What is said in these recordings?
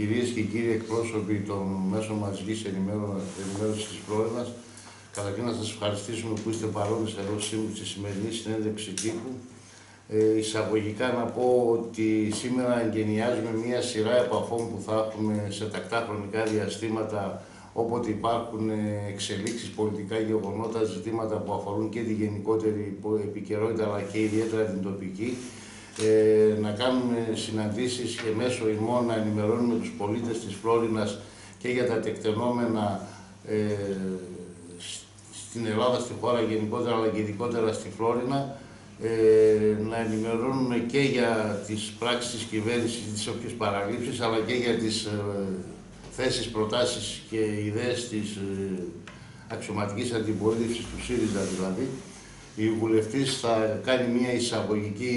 κυρίες και κύριοι εκπρόσωποι των μέσων μαζικής ενημέρωσης της Πρόλυνας, καταρχήν να σας ευχαριστήσουμε που είστε παρόντες εδώ σήμερα στη σημερινή συνέντευξη τύπου. Ε, εισαγωγικά να πω ότι σήμερα εγκαινιάζουμε μία σειρά επαφών που θα έχουμε σε τακτά χρονικά διαστήματα όποτε υπάρχουν ε, εξελίξεις, πολιτικά γεγονότα, ζητήματα που αφορούν και τη γενικότερη επικαιρότητα αλλά και ιδιαίτερα την τοπική, ε, να κάνουμε συναντήσεις και μέσω ημών να ενημερώνουμε τους πολίτες της Φλόρινας και για τα τεκτενόμενα ε, στην Ελλάδα, στη χώρα γενικότερα αλλά και ειδικότερα στη Φλόρινα, ε, να ενημερώνουμε και για τις πράξεις της κυβέρνησης, τις όποιες παραλήψεις, αλλά και για τις ε, θέσεις, προτάσεις και ιδέες της ε, αξιωματικής αντιπολίτευσης του ΣΥΡΙΖΑ δηλαδή. Η βουλευτής θα κάνει μια εισαγωγική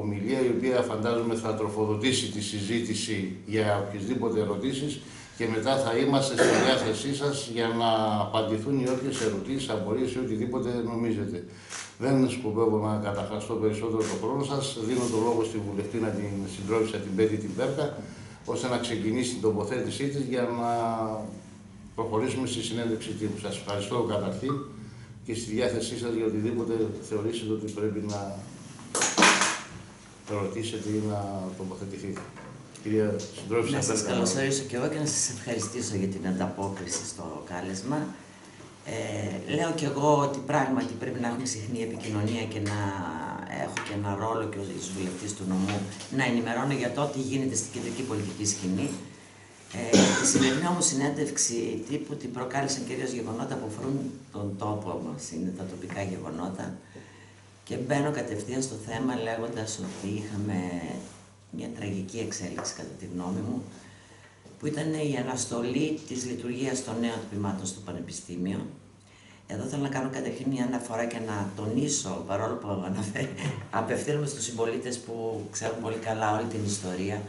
ομιλία η οποία φαντάζομαι θα τροφοδοτήσει τη συζήτηση για οποιασδήποτε ερωτήσεις και μετά θα είμαστε στη διάθεσή σας για να απαντηθούν οι όποιες ερωτήσεις, απορίες ή οτιδήποτε νομίζετε. Δεν σκοπεύω να καταχαστώ περισσότερο το χρόνο σας. Δίνω το λόγο στη βουλευτή να την συντρόφισα την Πέτη την Πέρκα ώστε να ξεκινήσει την τοποθέτησή της για να προχωρήσουμε στη συνέντευξη τύπου. Σας ευχαριστώ καταρχήν και στη διάθεσή σας για οτιδήποτε θεωρήσετε ότι πρέπει να ρωτήσετε ή να τοποθετηθείτε. Κυρία Συντρόφισσα, να σας καλωσορίσω και εγώ και να σας ευχαριστήσω για την ανταπόκριση στο κάλεσμα. Ε, λέω και εγώ ότι πράγματι πρέπει να έχουμε συχνή επικοινωνία και να έχω και ένα ρόλο και ως βουλευτή του νομού να ενημερώνω για το τι γίνεται στην κεντρική πολιτική σκηνή. Ε, η σημερινή όμως συνέντευξη τύπου την προκάλεσαν κυρίως γεγονότα που αφορούν τον τόπο μας, είναι τα τοπικά γεγονότα. Και μπαίνω κατευθείαν στο θέμα λέγοντας ότι είχαμε μια τραγική εξέλιξη κατά τη γνώμη μου, που ήταν η αναστολή της λειτουργίας των νέων τμήματων στο Πανεπιστήμιο, εδώ θέλω να κάνω καταρχήν μια αναφορά και να τονίσω, παρόλο που απευθύνομαι στους συμπολίτες που ξέρουν πολύ καλά όλη την ιστορία,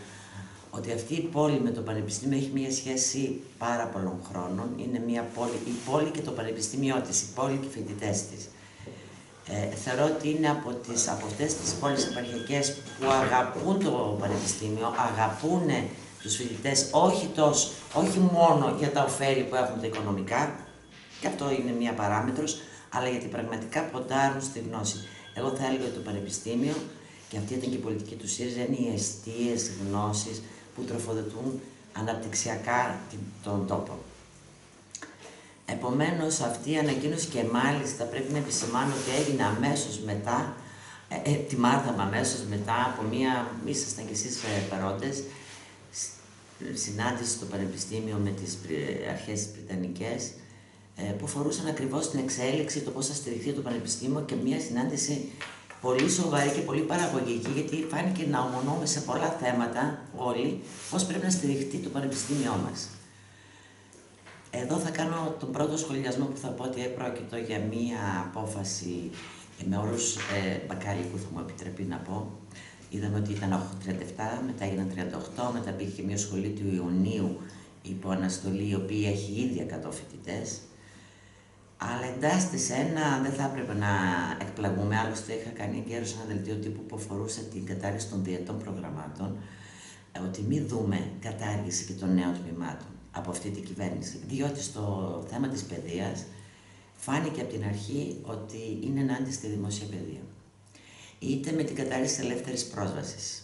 ότι αυτή η πόλη με το Πανεπιστήμιο έχει μια σχέση πάρα πολλών χρόνων. Είναι μια πόλη, η πόλη και το Πανεπιστήμιό της, η πόλη και οι φοιτητές της. Ε, θεωρώ ότι είναι από, τις, από αυτές τις πόλεις επαρχιακές που αγαπούν το Πανεπιστήμιο, αγαπούν τους φοιτητές όχι, όχι μόνο για τα ωφέλη που έχουν τα οικονομικά, και αυτό είναι μία παράμετρος, αλλά γιατί πραγματικά ποντάρουν στη γνώση. Εγώ θα έλεγα ότι το Πανεπιστήμιο, και αυτή ήταν και η πολιτική του ΣΥΡΙΖΑ, είναι οι αιστείες γνώσεις που τροφοδοτούν αναπτυξιακά τον τόπο. Επομένως, αυτή η ανακοίνωση και μάλιστα πρέπει να επισημάνω ότι έγινε αμέσως μετά, ε, ε, τη μάθαμε αμέσως μετά από μία, ήσασταν κι εσείς ε, παρόντες, συνάντηση στο Πανεπιστήμιο με τις αρχές της Βρυτανικές, ε, που αφορούσαν ακριβώς την εξέλιξη, το πώς θα στηριχθεί το Πανεπιστήμιο και μια συνάντηση πολύ σοβαρή και πολύ παραγωγική, γιατί φάνηκε να ομονούμε σε πολλά θέματα όλοι πώς πρέπει να στηριχθεί το Πανεπιστήμιό μας. Εδώ θα κάνω τον πρώτο σχολιασμό που θα πω ότι έπρεπε για μία απόφαση με όρους ε, μπακάλικου, θα μου επιτρέπει να πω. Είδαμε ότι ήταν 37, μετά έγιναν 38, μετά πήγε και μια σχολή του Ιουνίου υπό αναστολή, η οποία έχει ήδη 100 φοιτητές αλλά εντάσσεται σε ένα, δεν θα έπρεπε να εκπλαγούμε. Άλλωστε, είχα κάνει καιρό ένα δελτίο τύπου που αφορούσε την κατάργηση των διετών προγραμμάτων. Ε, ότι μην δούμε κατάργηση και των νέων τμήματων από αυτή την κυβέρνηση. Διότι στο θέμα της παιδείας φάνηκε από την αρχή ότι είναι ενάντια στη δημόσια παιδεία. Είτε με την κατάργηση ελεύθερης πρόσβασης,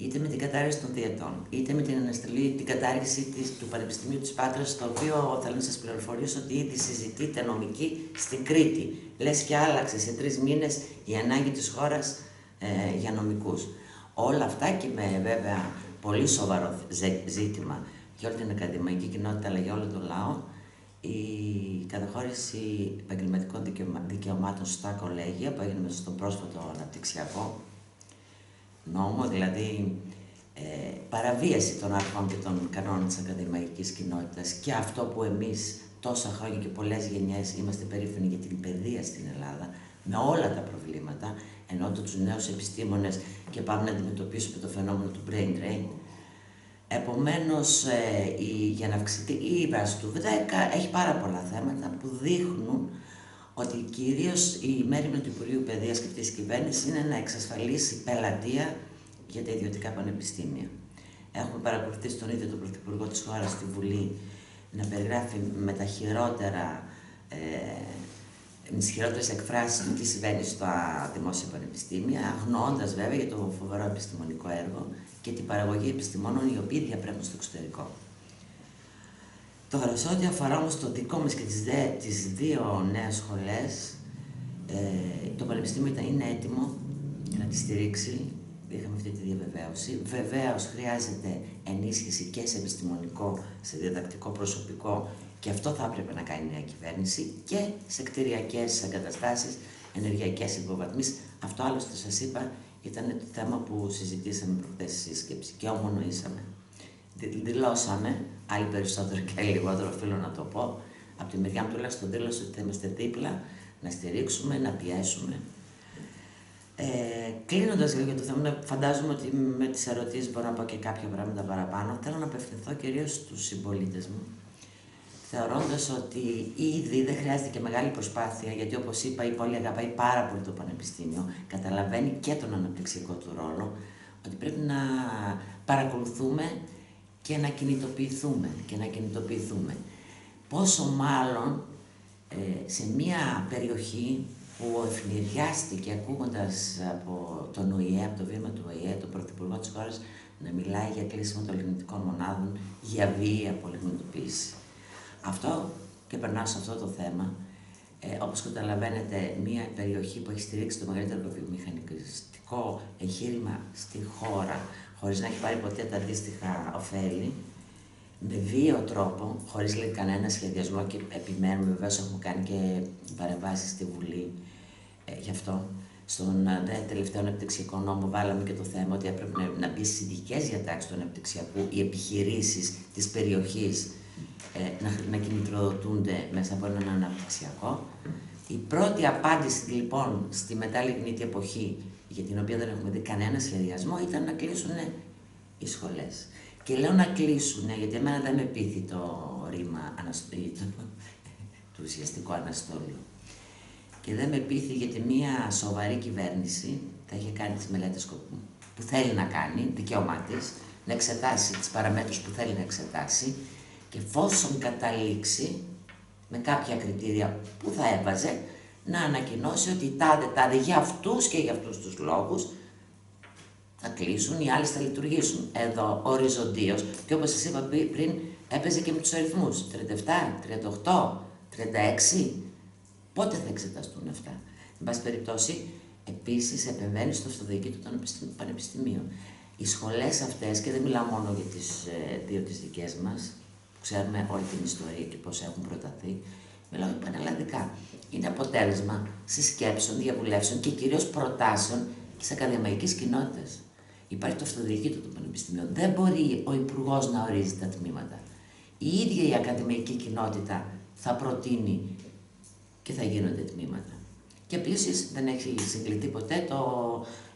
είτε με την κατάργηση των διετών, είτε με την αναστολή, την κατάργηση της, του Πανεπιστημίου της Πάτρας, το οποίο θέλω να σας πληροφορήσω ότι ήδη συζητείται νομική στην Κρήτη. Λες και άλλαξε σε τρεις μήνες η ανάγκη της χώρας ε, για νομικούς. Όλα αυτά και με βέβαια πολύ σοβαρό ζήτημα για όλη την ακαδημαϊκή κοινότητα αλλά για όλο τον λαό, η καταχώρηση επαγγελματικών δικαιωμάτων στα κολέγια που έγινε μέσα στον πρόσφατο αναπτυξιακό νόμο, δηλαδή ε, παραβίαση των αρχών και των κανόνων της ακαδημαϊκής κοινότητας και αυτό που εμείς τόσα χρόνια και πολλές γενιές είμαστε περήφανοι για την παιδεία στην Ελλάδα, με όλα τα προβλήματα, ενώ τους νέους επιστήμονες και πάμε να αντιμετωπίσουμε το φαινόμενο του brain drain. Επομένως, ε, η, για να αυξηθεί η βάση του 10 έχει πάρα πολλά θέματα που δείχνουν ότι κυρίως η μέρημνα του Υπουργείου Παιδείας και της κυβέρνησης είναι να εξασφαλίσει πελατεία για τα ιδιωτικά πανεπιστήμια. Έχουμε παρακολουθήσει τον ίδιο τον Πρωθυπουργό της χώρας στη Βουλή να περιγράφει με τα χειρότερα, ε, με τις χειρότερες εκφράσεις του τι συμβαίνει στα δημόσια πανεπιστήμια, αγνοώντας βέβαια για το φοβερό επιστημονικό έργο και την παραγωγή επιστημόνων οι οποίοι διαπρέπουν στο εξωτερικό. Τώρα, σε ό,τι αφορά όμως το δικό μας και τις, δε, τις δύο νέες σχολές, ε, το Πανεπιστήμιο ήταν, είναι έτοιμο να τη στηρίξει. Είχαμε αυτή τη διαβεβαίωση. Βεβαίως χρειάζεται ενίσχυση και σε επιστημονικό, σε διδακτικό προσωπικό και αυτό θα έπρεπε να κάνει η νέα κυβέρνηση και σε κτηριακές εγκαταστάσεις, ενεργειακές υποβαθμίσεις. Αυτό άλλωστε σας είπα ήταν το θέμα που συζητήσαμε προχθές στη σύσκεψη και ομονοήσαμε. Δηλώσαμε, άλλοι περισσότερο και άλλοι λιγότερο, οφείλω να το πω, από τη μεριά μου τουλάχιστον δήλωσε ότι θα είμαστε δίπλα να στηρίξουμε, να πιέσουμε. Ε, Κλείνοντας λίγο για το θέμα, φαντάζομαι ότι με τις ερωτήσεις μπορώ να πω και κάποια πράγματα παραπάνω. Θέλω να απευθυνθώ κυρίως στους συμπολίτες μου. Θεωρώντας ότι ήδη δεν χρειάζεται και μεγάλη προσπάθεια, γιατί όπως είπα, η πόλη αγαπάει πάρα πολύ το Πανεπιστήμιο, καταλαβαίνει και τον αναπτυξιακό του ρόλο, ότι πρέπει να παρακολουθούμε και να κινητοποιηθούμε και να κινητοποιηθούμε. Πόσο μάλλον ε, σε μια περιοχή που ευνηδιάστηκε ακούγοντας από τον ΟΗΕ, από το βήμα του ΟΗΕ, τον Πρωθυπουργό της χώρας να μιλάει για κλείσιμο των λιγνητικών μονάδων για βίαιη απολιγνητοποίηση. Αυτό και περνάω σε αυτό το θέμα. Ε, Όπως καταλαβαίνετε, μια περιοχή που έχει στηρίξει το μεγαλύτερο βιομηχανικό εγχείρημα στη χώρα, χωρίς να έχει πάρει ποτέ τα αντίστοιχα ωφέλη, με βίαιο τρόπο, χωρίς λέει, κανένα σχεδιασμό και επιμένουμε, βεβαίως έχουμε κάνει και παρεμβάσεις στη Βουλή ε, γι' αυτό. Στον ε, τελευταίο αναπτυξιακό νόμο βάλαμε και το θέμα ότι έπρεπε να, να μπει στις ειδικές διατάξεις του αναπτυξιακού οι επιχειρήσεις της περιοχής ε, να, να κινητροδοτούνται μέσα από έναν αναπτυξιακό. Η πρώτη απάντηση λοιπόν στη μετάλλιγνητη εποχή, για την οποία δεν έχουμε δει κανένα σχεδιασμό, ήταν να κλείσουν οι σχολές. Και λέω να κλείσουν, γιατί εμένα δεν με πείθει το ρήμα του ουσιαστικού αναστόλου. Και δεν με πείθει γιατί μια σοβαρή κυβέρνηση θα είχε κάνει τις μελέτες που θέλει να κάνει, δικαίωμά της, να εξετάσει τις παραμέτρους που θέλει να εξετάσει και εφόσον καταλήξει με κάποια κριτήρια που θα έβαζε, να ανακοινώσει ότι τάδε τάδε για αυτούς και για αυτούς τους λόγους θα κλείσουν, οι άλλοι θα λειτουργήσουν. Εδώ οριζοντίως. Και όπως σας είπα πριν, έπαιζε και με τους αριθμούς. 37, 38, 36. Πότε θα εξεταστούν αυτά. Εν πάση περιπτώσει, επίσης επεμβαίνει στο αυτοδιοίκητο των πανεπιστημίων. Οι σχολές αυτές, και δεν μιλάω μόνο για τις ε, δύο τις δικές μας, που ξέρουμε όλη την ιστορία και πώς έχουν προταθεί, μιλάω για πανελλαδικά. Είναι αποτέλεσμα συσκέψεων, διαβουλεύσεων και κυρίως προτάσεων της ακαδημαϊκής κοινότητας. Υπάρχει το αυτοδιοίκητο του Πανεπιστημίου. Δεν μπορεί ο Υπουργός να ορίζει τα τμήματα. Η ίδια η ακαδημαϊκή κοινότητα θα προτείνει και θα γίνονται τμήματα. Και επίσης δεν έχει συγκληθεί ποτέ το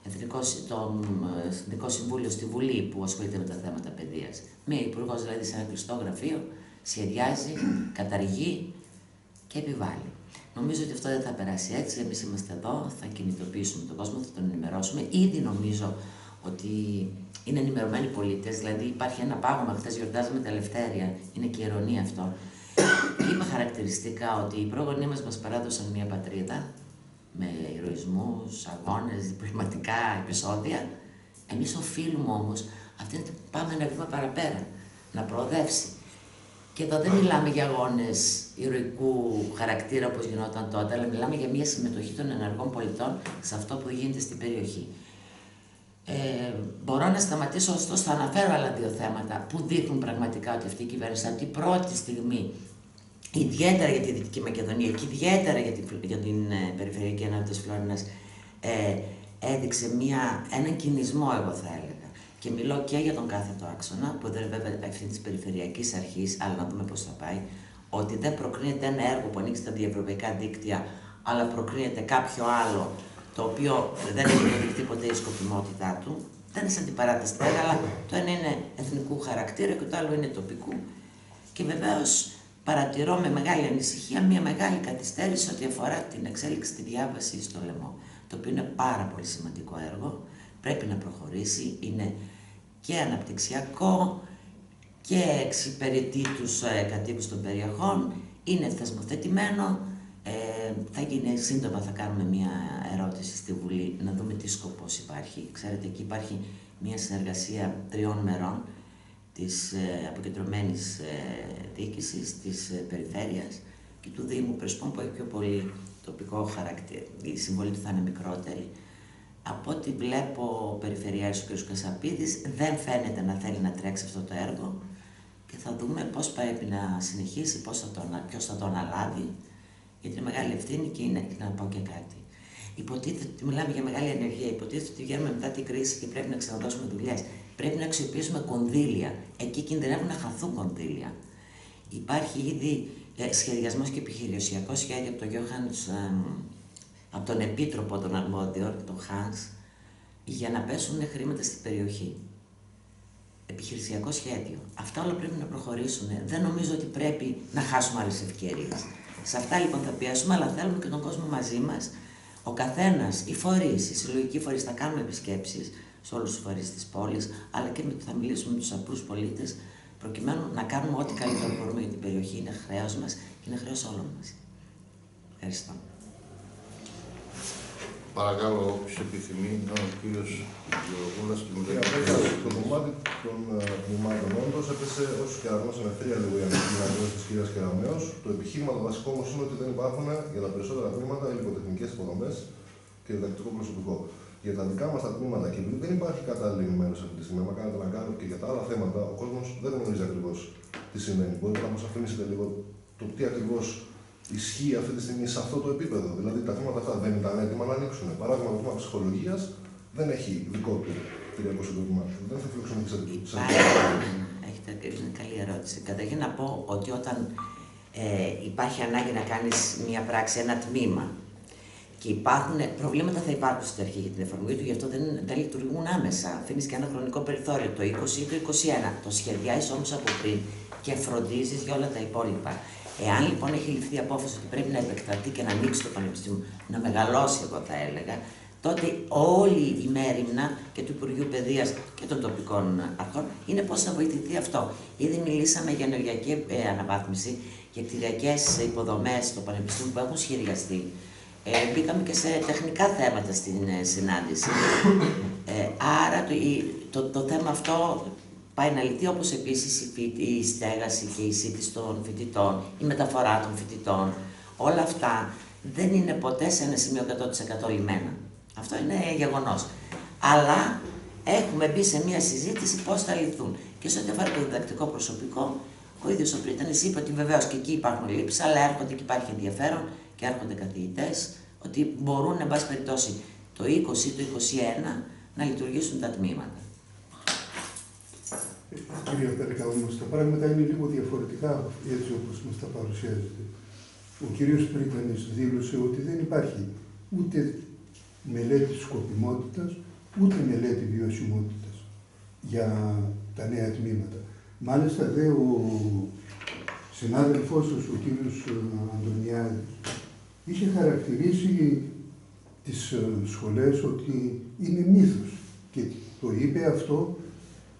Εθνικό, το Εθνικό Συμβούλιο στη Βουλή που ασχολείται με τα θέματα παιδείας. Μία υπουργός δηλαδή σε ένα κλειστό γραφείο σχεδιάζει, καταργεί και επιβάλλει. Νομίζω ότι αυτό δεν θα περάσει έτσι. Εμείς είμαστε εδώ, θα κινητοποιήσουμε τον κόσμο, θα τον ενημερώσουμε. Ήδη νομίζω ότι είναι ενημερωμένοι πολίτες. Δηλαδή υπάρχει ένα πάγωμα. Χθες γιορτάζαμε τα Ελευθέρια. Είναι και ηρωνία αυτό. Και είπα χαρακτηριστικά ότι οι πρόγονοί μας μας παράδοσαν μια πατρίδα με ηρωισμούς, αγώνες, διπλωματικά επεισόδια. Εμείς οφείλουμε όμως αυτή να πάμε ένα βήμα παραπέρα, να προοδεύσει. Και εδώ δεν μιλάμε για αγώνες ηρωικού χαρακτήρα όπως γινόταν τότε, αλλά μιλάμε για μια συμμετοχή των ενεργών πολιτών σε αυτό που γίνεται στην περιοχή. Ε, μπορώ να σταματήσω, ωστόσο θα αναφέρω άλλα δύο θέματα που δείχνουν πραγματικά ότι αυτή η κυβέρνηση από την πρώτη στιγμή, ιδιαίτερα για τη Δυτική Μακεδονία και ιδιαίτερα για την, για την ε, Περιφερειακή Ανάπτυξη Φλόρινας, ε, έδειξε μια, έναν κινησμό, εγώ θα έλεγα. Και μιλώ και για τον κάθετο άξονα, που δεν είναι βέβαια ευθύνη της Περιφερειακής Αρχής, αλλά να δούμε πώς θα πάει, ότι δεν προκρίνεται ένα έργο που ανοίξει τα διευρωπαϊκά δίκτυα, αλλά προκρίνεται κάποιο άλλο το οποίο δεν έχει αποδειχθεί ποτέ η σκοπιμότητά του. Δεν είναι σαν την παράταση αλλά το ένα είναι εθνικού χαρακτήρα και το άλλο είναι τοπικού. Και βεβαίως παρατηρώ με μεγάλη ανησυχία μια μεγάλη καθυστέρηση ό,τι αφορά την εξέλιξη τη διάβαση στο λαιμό. Το οποίο είναι πάρα πολύ σημαντικό έργο. Πρέπει να προχωρήσει. Είναι και αναπτυξιακό και εξυπηρετεί τους ε, κατοίκους των περιοχών, είναι θεσμοθετημένο. Ε, θα γίνει σύντομα, θα κάνουμε μια ερώτηση στη Βουλή να δούμε τι σκοπός υπάρχει. Ξέρετε, εκεί υπάρχει μια συνεργασία τριών μερών της ε, αποκεντρωμένης ε, διοίκησης, της ε, περιφέρειας και του Δήμου Πρεσπών που έχει πιο πολύ τοπικό χαρακτήρα. Η συμβολή του θα είναι μικρότερη. Από ό,τι βλέπω ο Περιφερειάρχης ο κ. Κασαπίδης δεν φαίνεται να θέλει να τρέξει αυτό το έργο και θα δούμε πώς πρέπει να συνεχίσει, πώς θα το, ποιος θα το αναλάβει γιατί είναι μεγάλη ευθύνη και είναι, να πω και κάτι. Υποτίθεται ότι μιλάμε για μεγάλη ενεργεία, υποτίθεται ότι βγαίνουμε μετά την κρίση και πρέπει να ξαναδώσουμε δουλειές. Πρέπει να αξιοποιήσουμε κονδύλια. Εκεί κινδυνεύουν να χαθούν κονδύλια. Υπάρχει ήδη ε, σχεδιασμός και επιχειρησιακό σχέδιο από τον Γιώχανς, ε, από τον Επίτροπο των Αρμόδιων, τον Χάνς, για να πέσουν χρήματα στην περιοχή. Επιχειρησιακό σχέδιο. Αυτά όλα πρέπει να προχωρήσουν. Δεν νομίζω ότι πρέπει να χάσουμε άλλες ευκαιρίες. Σε αυτά λοιπόν θα πιέσουμε, αλλά θέλουμε και τον κόσμο μαζί μας. Ο καθένας, οι φορείς, οι συλλογικοί φορείς, θα κάνουμε επισκέψεις σε όλους τους φορείς της πόλης, αλλά και θα μιλήσουμε με τους απλού πολίτες, προκειμένου να κάνουμε ό,τι καλύτερο μπορούμε για την περιοχή. Είναι χρέος μας και είναι χρέος όλων μας. Ευχαριστώ. Παρακαλώ, όποιος επιθυμεί, ο κύριος Γεωργούλας και μετά. Το κομμάτι των τμήματων όντω έπεσε όσο και αργό σε ευθεία λίγο η ανακοίνωση της κυρίας Κεραμέως. Το επιχείρημα το βασικό όμως είναι ότι δεν υπάρχουν για τα περισσότερα τμήματα υλικοτεχνικές υποδομές και διδακτικό προσωπικό. Για τα δικά μας τα τμήματα και επειδή δεν υπάρχει κατάλληλη ενημέρωση αυτή τη στιγμή, άμα κάνετε να κάνετε και για τα άλλα θέματα, ο κόσμος δεν γνωρίζει ακριβώς τι σημαίνει. Μπορείτε να μας αφήνετε λίγο το τι ακριβώς ισχύει αυτή τη στιγμή σε αυτό το επίπεδο. Δηλαδή τα θέματα αυτά δεν ήταν έτοιμα να ανοίξουν. Παράδειγμα, το θέμα ψυχολογίας δεν έχει δικό του κυριακό σύντομα. Δεν θα φιλοξενήσετε σε Έχετε είναι καλή ερώτηση. Καταρχήν να πω ότι όταν ε, υπάρχει ανάγκη να κάνεις μια πράξη, ένα τμήμα και υπάρχουν προβλήματα θα υπάρχουν στην αρχή για την εφαρμογή του, γι' αυτό δεν, δεν λειτουργούν άμεσα. Αφήνεις και ένα χρονικό περιθώριο, το 20 ή το 21. Το σχεδιάζει όμως από πριν και φροντίζεις για όλα τα υπόλοιπα. Εάν λοιπόν έχει ληφθεί η απόφαση ότι πρέπει να επεκταθεί και να ανοίξει το Πανεπιστήμιο, να μεγαλώσει, εγώ θα έλεγα, τότε όλη η μέρημνα και του Υπουργείου Παιδείας και των τοπικών αρχών είναι πώς θα βοηθηθεί αυτό. Ήδη μιλήσαμε για ενεργειακή ε, αναβάθμιση, για κτηριακές υποδομές στο Πανεπιστήμιο που έχουν σχεδιαστεί. Ε, μπήκαμε και σε τεχνικά θέματα στην ε, συνάντηση. Ε, άρα το, το, το θέμα αυτό πάει να λυθεί, όπως επίσης η, η στέγαση και η σύντηση των φοιτητών, η μεταφορά των φοιτητών. Όλα αυτά δεν είναι ποτέ σε ένα σημείο 100% λυμένα. Αυτό είναι γεγονός. Αλλά έχουμε μπει σε μια συζήτηση πώς θα λυθούν. Και σε ό,τι αφορά το διδακτικό προσωπικό, ο ίδιος ο Πρίτανης είπε ότι βεβαίως και εκεί υπάρχουν λήψεις, αλλά έρχονται και υπάρχει ενδιαφέρον και έρχονται καθηγητές, ότι μπορούν, εν πάση περιπτώσει, το 20 ή το 21 να λειτουργήσουν τα τμήματα. Κύριε Πέρκα, όμω τα πράγματα είναι λίγο διαφορετικά έτσι όπως μας τα παρουσιάζετε. Ο κύριος Πρίτανης δήλωσε ότι δεν υπάρχει ούτε μελέτη σκοπιμότητας, ούτε μελέτη βιωσιμότητας για τα νέα τμήματα. Μάλιστα, δε ο συνάδελφός σας, ο κύριος Αντωνιάδης, είχε χαρακτηρίσει τις ε, σχολές ότι είναι μύθος και το είπε αυτό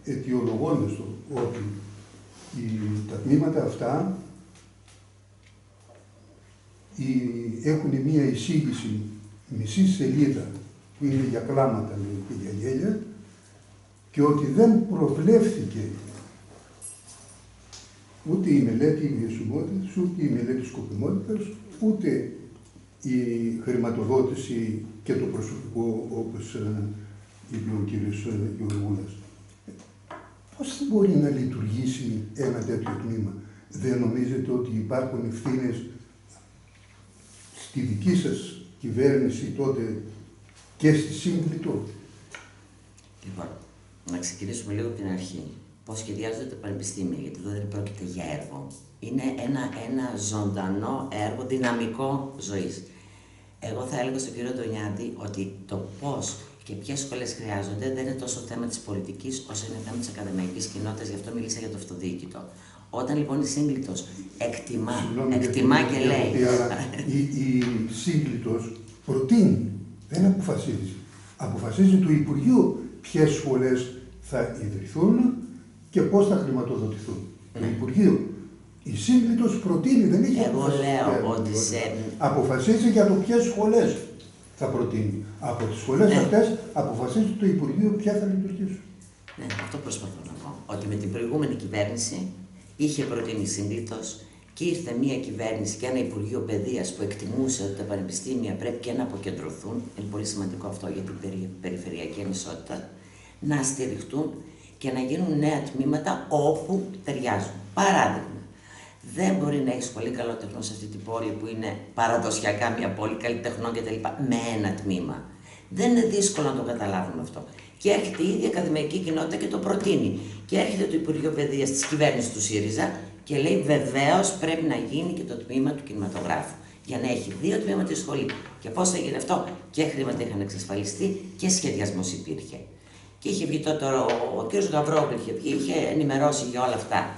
αιτιολογώντας το ότι οι, τα τμήματα αυτά οι, έχουν μία εισήγηση μισή σελίδα που είναι για κλάματα και για γέλια και ότι δεν προβλέφθηκε ούτε η μελέτη ιδιωσιμότητας, ούτε η μελέτη σκοπιμότητας, ούτε η χρηματοδότηση και το προσωπικό όπως ε, είπε ο κύριος ε, Γεωργούλας. Πώς θα μπορεί να λειτουργήσει ένα τέτοιο τμήμα; Δεν νομίζετε ότι υπάρχουν ευθύνες στη δική σας κυβέρνηση τότε και στη σύγκλιτο. Λοιπόν, να ξεκινήσουμε λίγο από την αρχή. Πώς σχεδιάζεται το Πανεπιστήμιο, γιατί εδώ δεν πρόκειται για έργο. Είναι ένα, ένα ζωντανό έργο, δυναμικό ζωής. Εγώ θα έλεγα στον κύριο Ντονιάτη ότι το πώς και ποιες σχολές χρειάζονται δεν είναι τόσο θέμα της πολιτικής όσο είναι θέμα της ακαδημαϊκής κοινότητας, γι' αυτό μίλησα για το αυτοδιοίκητο. Όταν λοιπόν η σύγκλιτο εκτιμά, εκτιμά και λέει. η, η σύγκλιτο προτείνει, δεν αποφασίζει. Αποφασίζει το Υπουργείο ποιες σχολές θα ιδρυθούν και πώς θα χρηματοδοτηθούν. Το Υπουργείο. Η σύγκλιτος προτείνει, δεν έχει Εγώ αποφασίσει λέω για ότι την σε- ιδιότητα. Αποφασίζει για το ποιες σχολές θα προτείνει. Από τις σχολές Ναι. αυτές αποφασίζει το Υπουργείο ποια θα λειτουργήσουν. Ναι, αυτό προσπαθώ να πω. Ότι με την προηγούμενη κυβέρνηση είχε προτείνει σύγκλιτο και ήρθε μια κυβέρνηση και ένα Υπουργείο Παιδείας που εκτιμούσε ότι τα πανεπιστήμια πρέπει και να αποκεντρωθούν. Είναι πολύ σημαντικό αυτό για την περι- περιφερειακή ανισότητα. Να στηριχτούν και να γίνουν νέα τμήματα όπου ταιριάζουν. Παράδειγμα, δεν μπορεί να έχεις πολύ καλό τεχνό σε αυτή την πόλη που είναι παραδοσιακά μια πόλη καλλιτεχνών κτλ. με ένα τμήμα. Δεν είναι δύσκολο να το καταλάβουν αυτό. Και έρχεται η ίδια ακαδημαϊκή κοινότητα και το προτείνει. Και έρχεται το Υπουργείο Παιδείας της κυβέρνησης του ΣΥΡΙΖΑ και λέει βεβαίως πρέπει να γίνει και το τμήμα του κινηματογράφου. Για να έχει δύο τμήματα τη σχολή. Και πώς θα γίνει αυτό, και χρήματα είχαν εξασφαλιστεί; Και σχεδιασμός υπήρχε; Και είχε βγει τότε ο, ο κ. Γαβρόπουλο, είχε βγει, είχε ενημερώσει για όλα αυτά.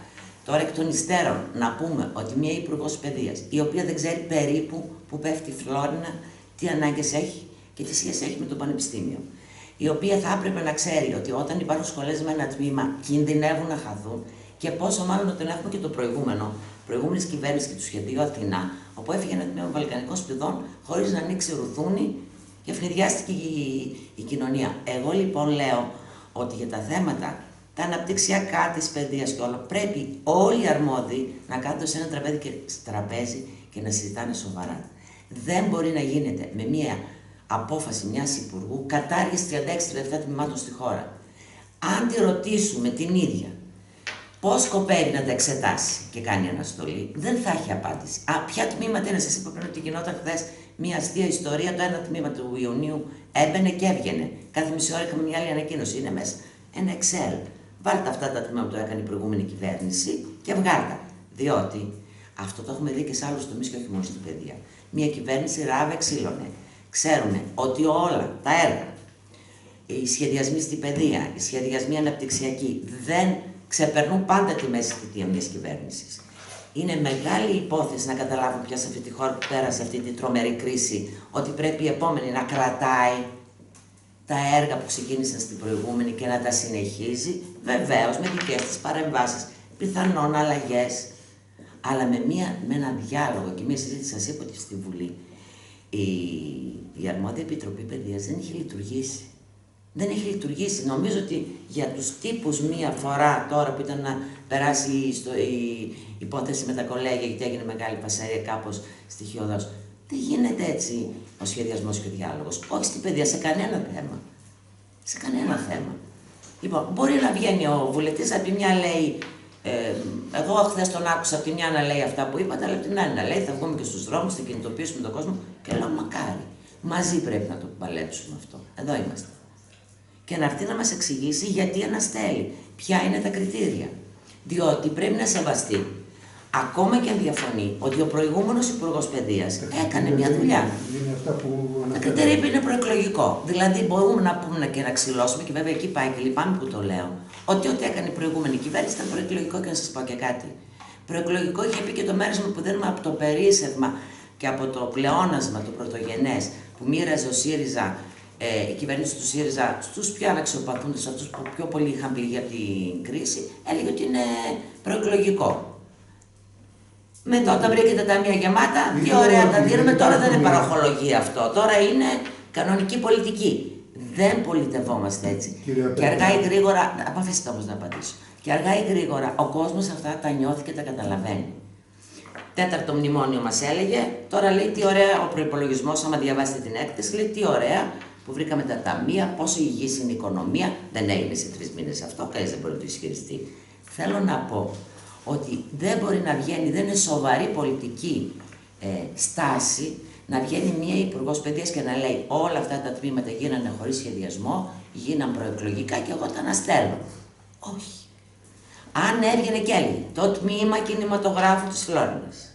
Τώρα εκ των υστέρων να πούμε ότι μια υπουργός παιδείας, η οποία δεν ξέρει περίπου που πέφτει η Φλόρινα, τι ανάγκες έχει και τι σχέση έχει με το Πανεπιστήμιο. Η οποία θα έπρεπε να ξέρει ότι όταν υπάρχουν σχολές με ένα τμήμα κινδυνεύουν να χαθούν και πόσο μάλλον όταν έχουμε και το προηγούμενο, προηγούμενης κυβέρνησης και του σχεδίου Αθηνά, όπου έφυγε ένα τμήμα βαλκανικών σπουδών χωρίς να ανοίξει ρουθούνη και ευνηδιάστηκε η, η κοινωνία. Εγώ λοιπόν λέω ότι για τα θέματα τα αναπτυξιακά της παιδείας και όλα, πρέπει όλοι οι αρμόδιοι να κάθονται σε ένα τραπέζι και, τραπέζι και να συζητάνε σοβαρά. Δεν μπορεί να γίνεται με μία απόφαση μιας υπουργού κατάργηση 36-37 τμήματων στη χώρα. Αν τη ρωτήσουμε την ίδια πώς σκοπεύει να τα εξετάσει και κάνει αναστολή, δεν θα έχει απάντηση. Α, ποια τμήματα είναι, σας είπα πριν ότι γινόταν χθες μια αστεία ιστορία. Το ένα τμήμα του Ιουνίου έμπαινε και έβγαινε. Κάθε μισή ώρα είχαμε μια άλλη ανακοίνωση. Είναι μέσα. Ένα Excel. Βάλτε αυτά τα τμήματα που το έκανε η προηγούμενη κυβέρνηση και βγάλτα. Διότι αυτό το έχουμε δει και σε άλλους τομείς και όχι μόνο στην παιδεία. Μια κυβέρνηση ράβε ξύλωνε. Ξέρουμε ότι όλα τα έργα, οι σχεδιασμοί στην παιδεία, οι σχεδιασμοί αναπτυξιακοί δεν ξεπερνούν πάντα τη μέση θητεία μιας κυβέρνησης. Είναι μεγάλη υπόθεση να καταλάβουν πια σε αυτή τη χώρα που πέρασε αυτή τη τρομερή κρίση ότι πρέπει η επόμενη να κρατάει τα έργα που ξεκίνησαν στην προηγούμενη και να τα συνεχίζει, βεβαίως με δικές της παρεμβάσεις, πιθανόν αλλαγές, αλλά με, μια, με ένα διάλογο και μια συζήτηση. Σας είπα ότι στη Βουλή η, η αρμόδια επιτροπή παιδείας δεν είχε λειτουργήσει. Δεν έχει λειτουργήσει. Νομίζω ότι για τους τύπους μία φορά τώρα που ήταν να περάσει στο, η υπόθεση με τα κολέγια γιατί έγινε μεγάλη πασαρία κάπως στοιχειοδός. Δεν γίνεται έτσι ο σχεδιασμός και ο διάλογος; Όχι στην παιδεία, σε κανένα θέμα. Σε κανένα θέμα. Λοιπόν, μπορεί να βγαίνει ο βουλευτής, από τη μια λέει ε, εγώ χθες τον άκουσα από τη μια να λέει αυτά που είπατε, αλλά από την άλλη να λέει θα βγούμε και στους δρόμους, θα κινητοποιήσουμε τον κόσμο. Και λέω μακάρι. Μαζί πρέπει να το παλέψουμε αυτό. Εδώ είμαστε. Και να έρθει να μας εξηγήσει γιατί αναστέλει, ποια είναι τα κριτήρια. Διότι πρέπει να σεβαστεί, ακόμα και αν διαφωνεί, ότι ο προηγούμενος Υπουργός Παιδείας έκανε μια δουλειά. Είναι αυτά που Τα αναφέρατε. κριτήρια είναι προεκλογικό. Δηλαδή, μπορούμε να πούμε και να ξυλώσουμε, και βέβαια εκεί πάει και λυπάμαι που το λέω, ότι ό,τι έκανε η προηγούμενη κυβέρνηση ήταν προεκλογικό και να σας πω και κάτι. Προεκλογικό είχε πει και το μέρισμα που δίνουμε από το περίσσευμα και από το πλεόνασμα του πρωτογενές που μοίραζε ο ΣΥΡΙΖΑ, ε, η κυβέρνηση του ΣΥΡΙΖΑ στους πιο αναξιοπαθούντες, αυτούς που πιο πολύ είχαν πληγεί από την κρίση, έλεγε ότι είναι προεκλογικό. Μετά όταν βρήκε τα ταμεία γεμάτα, τι Είναι ωραία τα όχι, δίνουμε, δεν τώρα δεν είναι υπάρχουν. παραχολογία αυτό. Τώρα είναι κανονική πολιτική. Δεν πολιτευόμαστε έτσι. Κύριε και αργά ή Πέτρα. γρήγορα, απ' αφήστε όμως να απαντήσω. Και αργά ή γρήγορα ο κόσμος αυτά τα νιώθει και τα καταλαβαίνει. Τέταρτο μνημόνιο μας έλεγε, τώρα λέει τι ωραία ο προπολογισμό. Άμα διαβάσετε την έκθεση, λέει τι ωραία που βρήκαμε τα ταμεία, πόσο υγιής είναι η οικονομία. Δεν έγινε σε τρεις μήνες αυτό, κανείς δεν μπορεί να το ισχυριστεί. Θέλω να πω ότι δεν μπορεί να βγαίνει, δεν είναι σοβαρή πολιτική ε, στάση να βγαίνει μια υπουργός παιδείας και να λέει όλα αυτά τα τμήματα γίνανε χωρίς σχεδιασμό, γίναν προεκλογικά και εγώ τα αναστέλνω. Όχι. Αν έβγαινε και έλεγε το τμήμα κινηματογράφου της Φλόρινας.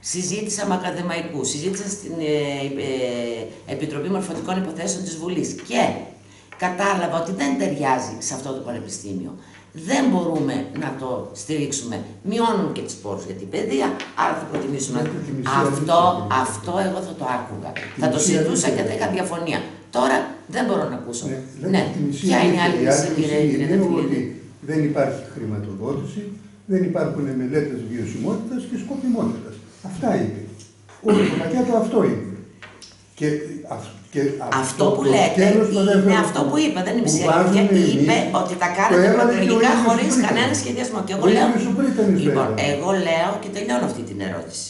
Συζήτησα με ακαδημαϊκούς, συζήτησα στην ε, ε, Επιτροπή Μορφωτικών Υποθέσεων της Βουλής και κατάλαβα ότι δεν ταιριάζει σε αυτό το πανεπιστήμιο. Δεν μπορούμε να το στηρίξουμε. Μειώνουν και τις πόρους για την παιδεία, άρα θα προτιμήσουμε. Είναι τη μισή Αυτό, αλήθεια, κύριε αυτό εγώ θα το άκουγα. Τη Θα το μισή συζητούσα αλήθεια. και θα είχα διαφωνία. Τώρα Δεν μπορώ να ακούσω. Ναι, Ναι, λέτε τη μισή ποια είναι η άλλη αλήθεια. μισή, άλλη κύριε μισή είναι Τριανταφυλλίδη; ότι δεν υπάρχει χρηματοδότηση, δεν υπάρχουν μελέτες βιωσιμότητας και σκοπιμότητας. Αυτά είπε. Όλο το πακέτο αυτό είπε. Και, αυ- και Αυτό που το λέτε σκέλος το είναι δεύτερο αυτό που είπα, δεν είναι που μισή αλήθεια. βάζουμε Είπε εμείς, ότι τα το κάνετε έβαλε και ο πρωτολογικά ίδιος ο χωρίς Πρίτανης. κανένα σχεδιασμό. Και εγώ Ο λέω. ίδιος ο Πρίτανης Λοιπόν, λέει. εγώ λέω και τελειώνω αυτή την ερώτηση.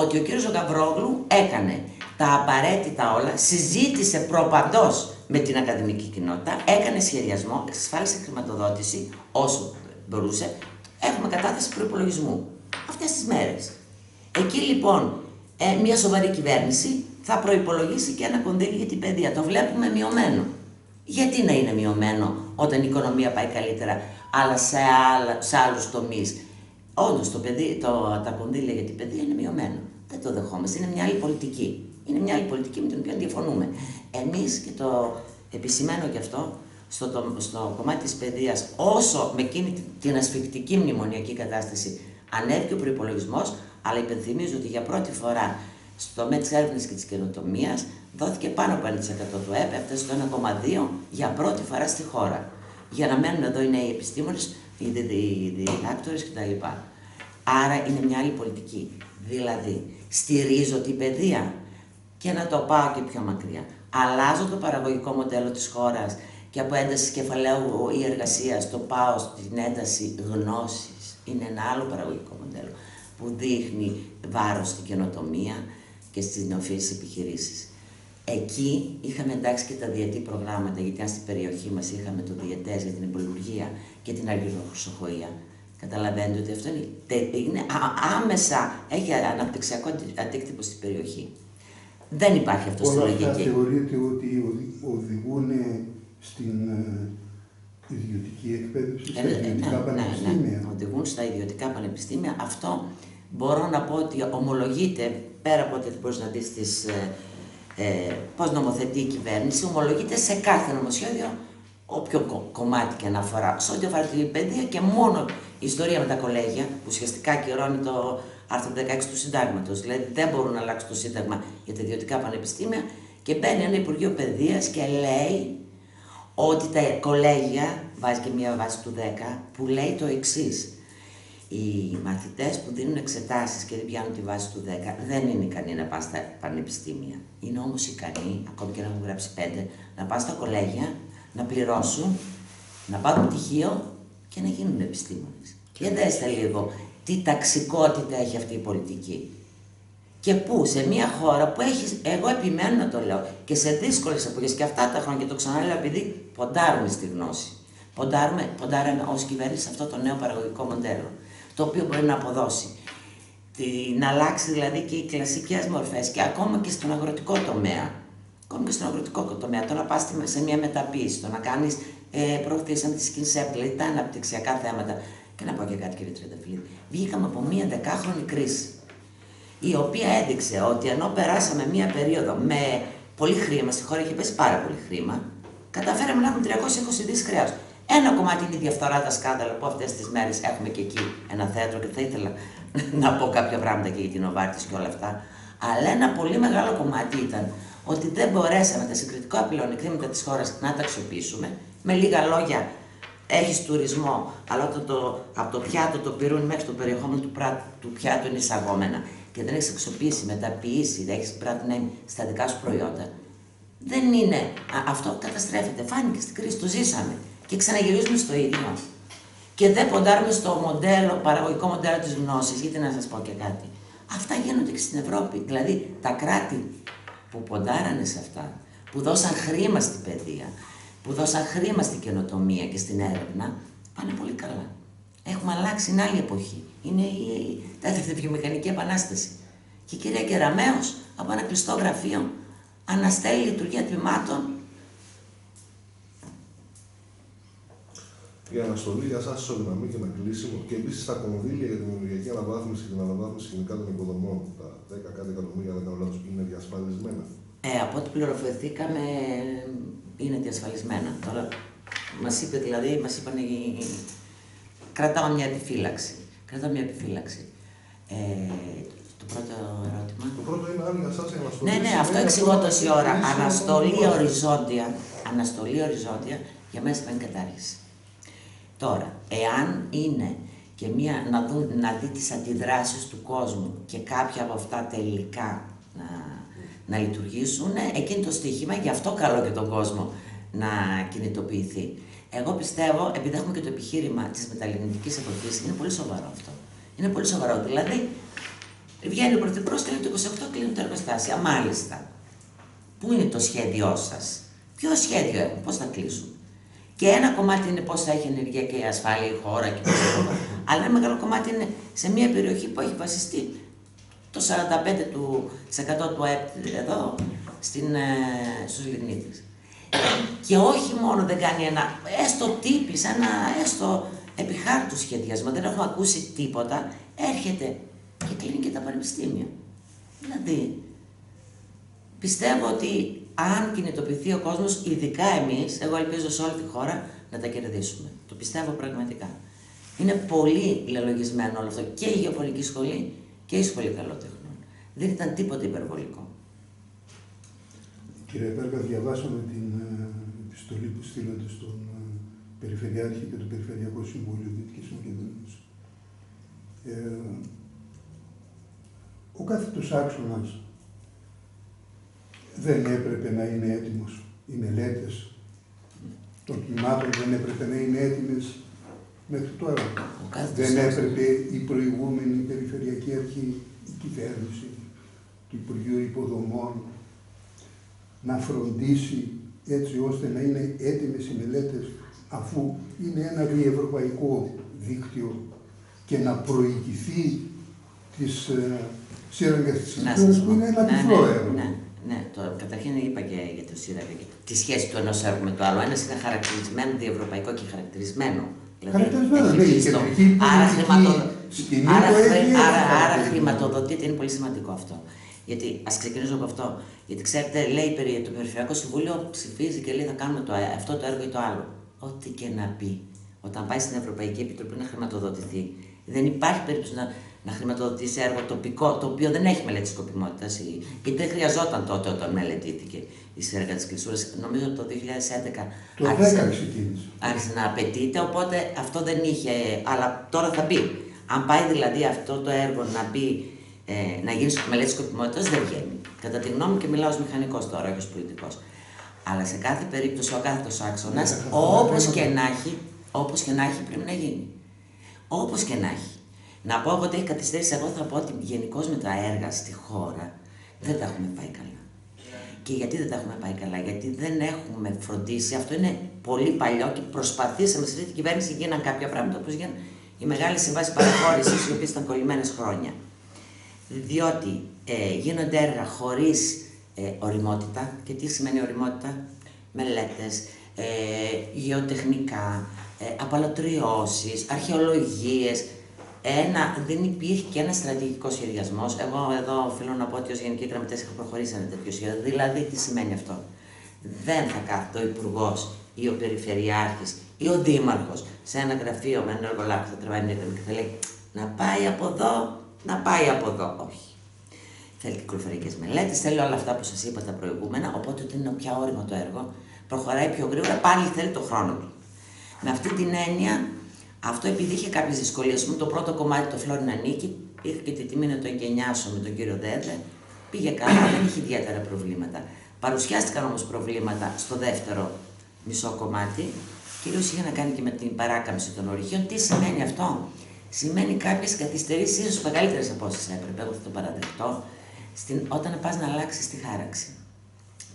Ότι ο κύριος Γαβρόγλου έκανε τα απαραίτητα όλα, συζήτησε προπαντός με την ακαδημική κοινότητα, έκανε σχεδιασμό, εξασφάλισε χρηματοδότηση όσο μπορούσε. Έχουμε κατάθεση προπολογισμού αυτές τις μέρες. Εκεί λοιπόν ε, μια σοβαρή κυβέρνηση θα προϋπολογίσει και ένα κονδύλι για την παιδεία. Το βλέπουμε μειωμένο. Γιατί να είναι μειωμένο όταν η οικονομία πάει καλύτερα, αλλά σε, άλλα, σε άλλους τομείς; Όντως το παιδί, το, τα κονδύλια για την παιδεία είναι μειωμένο. Δεν το δεχόμαστε. Είναι μια άλλη πολιτική. Είναι μια άλλη πολιτική με την οποία διαφωνούμε. Εμείς και το επισημαίνω γι' αυτό, στο, το- στο κομμάτι της παιδείας, όσο με εκείνη την- την ασφικτική μνημονιακή κατάσταση ανέβηκε ο προπολογισμό, αλλά υπενθυμίζω ότι για πρώτη φορά στο τομέα τη έρευνα και της καινοτομίας δόθηκε πάνω από 1% του ΕΠ, έφτασε στο 1,2% για πρώτη φορά στη χώρα. Για να μένουν εδώ οι νέοι επιστήμονες, οι διδάκτορες κτλ. Άρα είναι μια άλλη πολιτική. Δηλαδή, στηρίζω την παιδεία και να το πάω και πιο μακριά. Αλλάζω το παραγωγικό μοντέλο της χώρας και από ένταση κεφαλαίου ή εργασίας το πάω στην ένταση γνώσης. Είναι ένα άλλο παραγωγικό μοντέλο που δείχνει βάρος στην καινοτομία και στις νεοφύης επιχειρήσεις. Εκεί είχαμε εντάξει και τα διετή προγράμματα, γιατί αν στην περιοχή μας είχαμε το διετές για την εμπολουργία και την αργυροχρυσοχοΐα. Καταλαβαίνετε ότι αυτό είναι, τε- είναι α- άμεσα, έχει αναπτυξιακό αντι- αντίκτυπο στην περιοχή. Δεν υπάρχει αυτό στη Όλα αυτά λογική. θεωρείται ότι οδη- οδηγούν στην ε, ιδιωτική εκπαίδευση, στα Ε, ναι, ιδιωτικά ναι, ναι, πανεπιστήμια. ναι, οδηγούν στα ιδιωτικά πανεπιστήμια. Αυτό μπορώ να πω ότι ομολογείται, πέρα από ότι μπορείς να δεις τις, ε, ε, πώς νομοθετεί η κυβέρνηση, ομολογείται σε κάθε νομοσχέδιο, όποιο κο- κομμάτι και αναφορά. Σε ό,τι αφορά την παιδεία και μόνο η ιστορία με τα κολέγια, που ουσιαστικά κυρώνει το άρθρο 16 του Συντάγματος. Δηλαδή δεν μπορούν να αλλάξουν το Σύνταγμα για τα ιδιωτικά πανεπιστήμια και μπαίνει ένα Υπουργείο Παιδείας και λέει ότι τα κολέγια, βάζει και μία βάση του 10, που λέει το εξής. Οι μαθητές που δίνουν εξετάσεις και δεν πιάνουν τη βάση του 10 δεν είναι ικανοί να πάνε στα πανεπιστήμια. Είναι όμως ικανοί, ακόμη και να έχουν γράψει 5, να πάνε στα κολέγια, να πληρώσουν, να πάρουν πτυχίο και να γίνουν επιστήμονες. Και δέστε λίγο τι ταξικότητα έχει αυτή η πολιτική. Και πού, σε μια χώρα που έχεις, εγώ επιμένω να το λέω, και σε δύσκολες εποχές και αυτά τα χρόνια, και το ξαναλέω επειδή ποντάρουμε στη γνώση. Ποντάρουμε, ποντάρουμε ως κυβέρνηση σε αυτό το νέο παραγωγικό μοντέλο, το οποίο μπορεί να αποδώσει. Τη, να αλλάξει δηλαδή και οι κλασικές μορφές και ακόμα και στον αγροτικό τομέα. Ακόμα και στον αγροτικό τομέα. Το να πας σε μια μεταποίηση, το να κάνεις ε, προωθήσαμε τη σκηνσέπ, δηλαδή τα αναπτυξιακά θέματα. Και να πω και κάτι, κύριε Τρενταφυλλίδη. Βγήκαμε από μια δεκάχρονη κρίση η οποία έδειξε ότι ενώ περάσαμε μία περίοδο με πολύ χρήμα, στη χώρα είχε πέσει πάρα πολύ χρήμα, καταφέραμε να έχουμε 320 δις χρέος. Ένα κομμάτι είναι η διαφθορά, τα σκάνδαλα που αυτές τις μέρες έχουμε και εκεί ένα θέατρο και θα ήθελα να πω κάποια πράγματα και για την Οβάρτης και όλα αυτά. Αλλά ένα πολύ μεγάλο κομμάτι ήταν ότι δεν μπορέσαμε τα συγκριτικά πλεονεκτήματα της χώρας να τα αξιοποιήσουμε. Με λίγα λόγια, έχεις τουρισμό, αλλά το, το, από το πιάτο το πυρούνι μέχρι το περιεχόμενο του, πρά, του πιάτου είναι εισαγόμενα και δεν έχεις αξιοποιήσει, μεταποιήσει, δεν έχεις πράττει στα δικά σου προϊόντα. Δεν είναι. Α, αυτό καταστρέφεται. Φάνηκε στην κρίση, το ζήσαμε. Και ξαναγυρίζουμε στο ίδιο. Και δεν ποντάρουμε στο μοντέλο, παραγωγικό μοντέλο της γνώσης. Γιατί να σας πω και κάτι. Αυτά γίνονται και στην Ευρώπη. Δηλαδή τα κράτη που ποντάρανε σε αυτά, που δώσαν χρήμα στην παιδεία, που δώσαν χρήμα στην καινοτομία και στην έρευνα, πάνε πολύ καλά. Έχουμε αλλάξει, είναι άλλη εποχή. Είναι η τέταρτη βιομηχανική επανάσταση. Και η κυρία Κεραμέως από ένα κλειστό γραφείο αναστέλει λειτουργία τμήματων. Η αναστολή για εσά ισοδυναμεί και με κλείσιμο και επίσης τα κονδύλια για την ενεργειακή αναβάθμιση και την αναβάθμιση γενικά των υποδομών, τα 10 κάτι εκατομμύρια, δεν κάνω λάθος, είναι διασφαλισμένα. Ε, από ό,τι πληροφορηθήκαμε είναι διασφαλισμένα. Τώρα μας είπε δηλαδή, μας είπαν οι... κρατάω μια επιφύλαξη. Κρατάω μια επιφύλαξη. Ε, Το πρώτο ερώτημα. Το πρώτο είναι αν για εσά η αναστολή. Ναι, ναι, σημαίνει αυτό εξηγώ τόση ώρα. χρήση Αναστολή των οριζόντια. Αναστολή οριζόντια για μένα σημαίνει κατάργηση. Τώρα, εάν είναι και μία, να, δουν, να δει τις αντιδράσεις του κόσμου και κάποια από αυτά τελικά να, να λειτουργήσουν, εκεί είναι το στοίχημα, γι' αυτό καλό και τον κόσμο να κινητοποιηθεί. Εγώ πιστεύω, επειδή έχουμε και το επιχείρημα της μεταλλινητικής εποχής, είναι πολύ σοβαρό αυτό. Είναι πολύ σοβαρό. Δηλαδή, βγαίνει ο Πρωθυπουργός και λέει το 28 κλείνει το εργοστάσια. Μάλιστα. Πού είναι το σχέδιό σας, Ποιο σχέδιο έχουν, πώς θα κλείσουν. Και ένα κομμάτι είναι πώς θα έχει ενεργειακή ασφάλεια η χώρα και πώς θα Αλλά ένα μεγάλο κομμάτι είναι σε μια περιοχή που έχει βασιστεί το 45% του, του ΑΕΠ εδώ στην, ε, στους Λιγνίτες. Και όχι μόνο δεν κάνει ένα, έστω τύπης, ένα έστω επιχάρτου σχεδιασμό, δεν έχω ακούσει τίποτα, έρχεται και κλείνει και τα πανεπιστήμια. Δηλαδή, πιστεύω ότι αν κινητοποιηθεί ο κόσμος, ειδικά εμείς, εγώ ελπίζω σε όλη τη χώρα, να τα κερδίσουμε. Το πιστεύω πραγματικά. Είναι πολύ λελογισμένο όλο αυτό και η γεωπολική σχολή και η σχολή καλότεχνων. Δεν ήταν τίποτα υπερβολικό. Κύριε Πέργα, διαβάσαμε την ε, επιστολή που στείλατε στον ε, Περιφερειάρχη και το Περιφερειακό Συμβούλιο Δυτικής Μακεδονίας. Ε, ο κάθετος άξονας δεν έπρεπε να είναι έτοιμος. Οι μελέτες των τμήματων δεν έπρεπε να είναι έτοιμες μέχρι τώρα. Δεν έπρεπε η προηγούμενη Περιφερειακή Αρχή, η κυβέρνηση, του Υπουργείου Υποδομών, να φροντίσει έτσι ώστε να είναι έτοιμες οι μελέτες αφού είναι ένα διευρωπαϊκό δίκτυο και να προηγηθεί τις ε, σύραγγες της Ιταλίας που είναι ένα ναι, τυφλό ναι, έργο. Ναι, ναι, το, καταρχήν είπα και για το σύραγγα και τη σχέση του ενός έργου με το άλλο. Ένας είναι χαρακτηρισμένο διευρωπαϊκό και χαρακτηρισμένο. Δηλαδή, Χαρακτηρισμένο, έχει ναι, η κλειστό. κεντρική Άρα, πολιτική χρηματοδο... σκηνή άρα, το έχει χρη- άρα, άρα χαρακτηρισμένο. χρηματοδοτείται, είναι πολύ σημαντικό αυτό. Γιατί ας ξεκινήσω από αυτό. Γιατί ξέρετε, λέει περί- το Περιφερειακό Συμβούλιο ψηφίζει και λέει θα κάνουμε το, ε- αυτό το έργο ή το άλλο. Ό,τι και να πει. Όταν πάει στην Ευρωπαϊκή Επιτροπή να χρηματοδοτηθεί, δεν υπάρχει περίπτωση να, να χρηματοδοτήσει έργο τοπικό, το οποίο δεν έχει μελέτη σκοπιμότητας ή δεν χρειαζόταν τότε όταν μελετήθηκε η σφαίρα της κλεισούρα. Νομίζω ότι το 2011 Το 10 άρχισε, ξεκίνησε. άρχισε να απαιτείται, οπότε αυτό δεν είχε. Αλλά τώρα θα μπει. Αν πάει δηλαδή αυτό το έργο να μπει, ε, να γίνει μελέτη σκοπιμότητας, δεν βγαίνει. Κατά τη γνώμη μου και μιλάω ως μηχανικός τώρα, όχι ως πολιτικός. Αλλά σε κάθε περίπτωση ο κάθετος άξονας, Ναι, θα όπως φωνάζουμε. και να έχει, όπως και να έχει, πρέπει να γίνει. Όπως και να έχει. Να πω εγώ ότι έχει καθυστέρηση, εγώ θα πω ότι γενικώ με τα έργα στη χώρα δεν τα έχουμε πάει καλά. Και γιατί δεν τα έχουμε πάει καλά, Γιατί δεν έχουμε φροντίσει. Αυτό είναι πολύ παλιό και προσπαθήσαμε σε αυτή την κυβέρνηση γίναν κάποια πράγματα όπως γίνανε οι μεγάλες συμβάσεις παραχώρησης, οι οποίες ήταν κολλημένες χρόνια. Διότι ε, γίνονται έργα χωρίς ε, οριμότητα. Και τι σημαίνει οριμότητα, μελέτες, ε, γεωτεχνικά, ε, απαλωτριώσεις, αρχαιολογίες. Ένα, δεν υπήρχε και ένας στρατηγικός σχεδιασμός. Εγώ εδώ οφείλω να πω ότι ως Γενική Γραμματέας έχω προχωρήσει ένα τέτοιο σχέδιο. Δηλαδή, τι σημαίνει αυτό; Δεν θα κάθεται ο Υπουργός ή ο Περιφερειάρχης ή ο Δήμαρχος σε ένα γραφείο με ένα εργολάβο που θα τραβάει μια γραμμή και θα λέει να πάει από εδώ, να πάει από εδώ. Όχι. Θέλει κυκλοφορικέ μελέτες, θέλει όλα αυτά που σας είπα τα προηγούμενα. Οπότε όταν είναι πια όριμο το έργο, προχωράει πιο γρήγορα, πάλι θέλει το χρόνο του. Με αυτή την έννοια, αυτό επειδή είχε κάποιες δυσκολίες, μου το πρώτο κομμάτι το Φλόρινα Νίκη, είχα και τη τιμή να το εγκαινιάσω με τον κύριο Δέδε, πήγε καλά, δεν είχε ιδιαίτερα προβλήματα. Παρουσιάστηκαν όμως προβλήματα στο δεύτερο μισό κομμάτι, κυρίως είχε να κάνει και με την παράκαμψη των ορυχείων. Τι σημαίνει αυτό, Σημαίνει κάποιες καθυστερήσεις, ίσως μεγαλύτερε από όσε έπρεπε, εγώ θα το παραδεχτώ, στην, όταν πας να αλλάξεις τη χάραξη.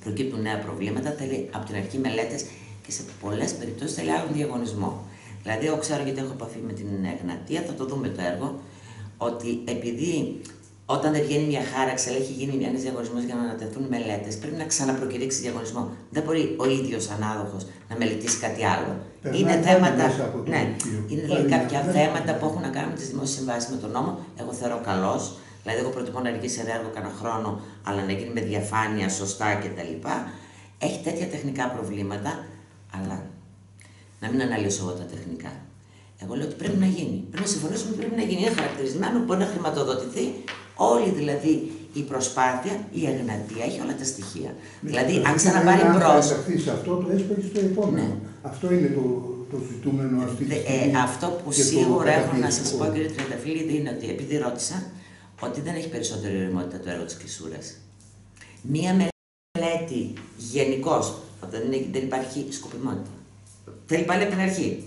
Προκύπτουν νέα προβλήματα, θέλει από την αρχή μελέτες και σε πολλές περιπτώσεις θέλει άλλον διαγωνισμό. Δηλαδή, εγώ ξέρω γιατί έχω επαφή με την Εγνατία, θα το δούμε το έργο, ότι επειδή όταν δεν βγαίνει μια χάραξη, αλλά έχει γίνει ένας διαγωνισμός για να ανατεθούν μελέτες, πρέπει να ξαναπροκηρύξει διαγωνισμό. Δεν μπορεί ο ίδιος ανάδοχος να μελετήσει κάτι άλλο. Περνάει είναι κάτι θέματα, μέσα από το ναι, δίκτυο. είναι Πάλι δηλαδή μια κάποια δεν θέματα υπάρχει. που έχουν να κάνουν με τις δημόσιες συμβάσεις με τον νόμο. Εγώ θεωρώ καλώ. Δηλαδή, εγώ προτιμώ να αργήσει ένα έργο κανένα χρόνο, αλλά να γίνει με διαφάνεια, σωστά κτλ. Έχει τέτοια τεχνικά προβλήματα, αλλά να μην αναλύσω εγώ τα τεχνικά. Εγώ λέω ότι πρέπει να γίνει. Πρέπει να συμφωνήσουμε ότι πρέπει να γίνει. Είναι χαρακτηρισμένο που μπορεί να χρηματοδοτηθεί όλη δηλαδή η προσπάθεια, η εγνατία, έχει όλα τα στοιχεία. δηλαδή, αν ξαναπάρει μπρο. Αν σε αυτό, το έσπαγε στο επόμενο. Ναι. Αυτό είναι το, το ζητούμενο αυτή τη Ε, στιγμή. αυτό που και το σίγουρα έχω να σας καταπιεστικό. πω, κύριε Τριανταφυλλίδη, είναι ότι επειδή ρώτησα ότι δεν έχει περισσότερη ωριμότητα το έργο της Κλεισούρας. Μία μελέτη γενικώς, όταν δεν, έχει- δεν υπάρχει σκοπιμότητα. Θέλει πάλι από την αρχή.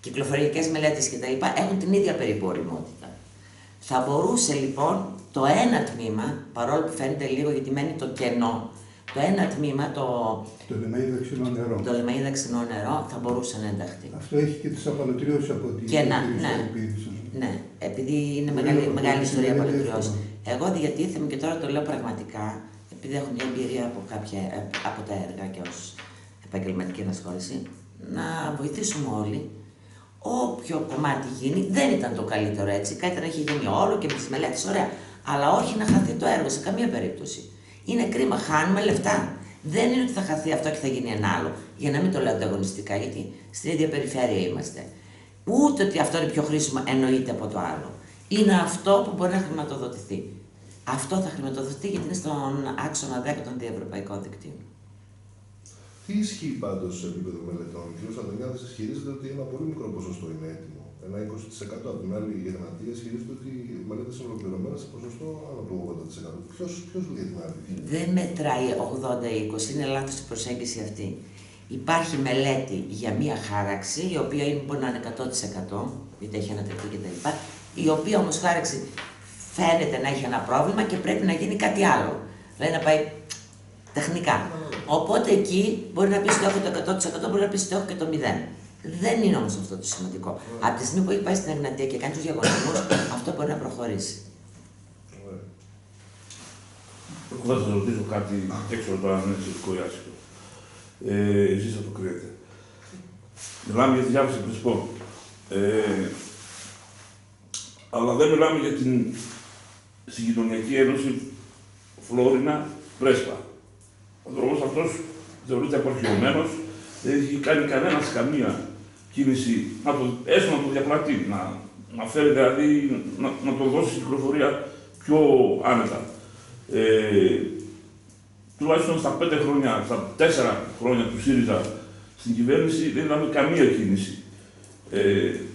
Κυκλοφοριακές μελέτες κτλ. έχουν την ίδια περίπου ωριμότητα. Θα μπορούσε λοιπόν το ένα τμήμα, παρόλο που φαίνεται λίγο γιατί μένει το κενό, το ένα τμήμα, το, Το λεμαίδα ξινό νερό. το λεμαίδα ξινό νερό, θα μπορούσε να ενταχθεί. Αυτό έχει και τις απαλωτριώσεις από την Και να, επιχείρηση ναι. που υπήρξε. Ναι, επειδή είναι Πολύ μεγάλη, ωραία, μεγάλη πολύ ιστορία ωραία, παλαιοτριώσει. εύκολα. Εγώ διατίθεμαι και τώρα το λέω πραγματικά, επειδή έχω μια εμπειρία από, κάποια, από τα έργα και ως επαγγελματική ενασχόληση, να βοηθήσουμε όλοι. Όποιο κομμάτι γίνει, δεν ήταν το καλύτερο έτσι. Κάτι να έχει γίνει όλο και με τις μελέτες, ωραία. Αλλά όχι να χαθεί το έργο σε καμία περίπτωση. Είναι κρίμα, χάνουμε λεφτά. Δεν είναι ότι θα χαθεί αυτό και θα γίνει ένα άλλο. Για να μην το λέω ανταγωνιστικά, γιατί στην ίδια περιφέρεια είμαστε. Ούτε ότι αυτό είναι πιο χρήσιμο εννοείται από το άλλο. Είναι αυτό που μπορεί να χρηματοδοτηθεί. Αυτό θα χρηματοδοτηθεί γιατί είναι στον άξονα 10 των διευρωπαϊκών δικτύων. Τι ισχύει πάντως σε επίπεδο μελετών; Ο κ. Αντωνιάδης ισχυρίζεται ότι ένα πολύ μικρό ποσοστό είναι έτοιμο. Ένα 20% από την άλλη η Εγνατία ισχυρίζεται ότι οι μελέτες είναι ολοκληρωμένες σε ποσοστό άνω του 80%. Ποιος λέει την αλήθεια; Δεν μετράει 80-20, είναι λάθος η προσέγγιση αυτή. Υπάρχει μελέτη για μία χάραξη, η οποία είναι, μπορεί να είναι 100%, γιατί έχει ανατεθεί κτλ. Η οποία όμως χάραξη φαίνεται να έχει ένα πρόβλημα και πρέπει να γίνει κάτι άλλο. Δηλαδή να πάει τεχνικά. Οπότε εκεί μπορεί να πεις ότι έχω το 100%, μπορεί να πεις ότι έχω και το 0. Δεν είναι όμως αυτό το σημαντικό. Από τη στιγμή που έχει πάει στην Εγνατία και κάνει τους διαγωνισμούς, αυτό μπορεί να προχωρήσει. Ωραία. Εγώ θα σας ρωτήσω κάτι έξω τώρα αν είναι θετικό ή άσχετο. Ε, εσείς θα το κρίνετε. Μιλάμε για τη διάβαση πλησπών. Ε, αλλά δεν μιλάμε για την συγκοινωνιακή ένωση Φλόρινα Πρέσπα. Ο δρόμος αυτός θεωρείται απαρχαιωμένος, δεν έχει κάνει κανένας καμία κίνηση, να το, έστω να το διαπλατεί, να, να φέρει δηλαδή, να, να το δώσει στην κυκλοφορία πιο άνετα. Ε, τουλάχιστον στα πέντε χρόνια, στα τέσσερα χρόνια του ΣΥΡΙΖΑ στην κυβέρνηση δεν είδαμε καμία κίνηση. Ε,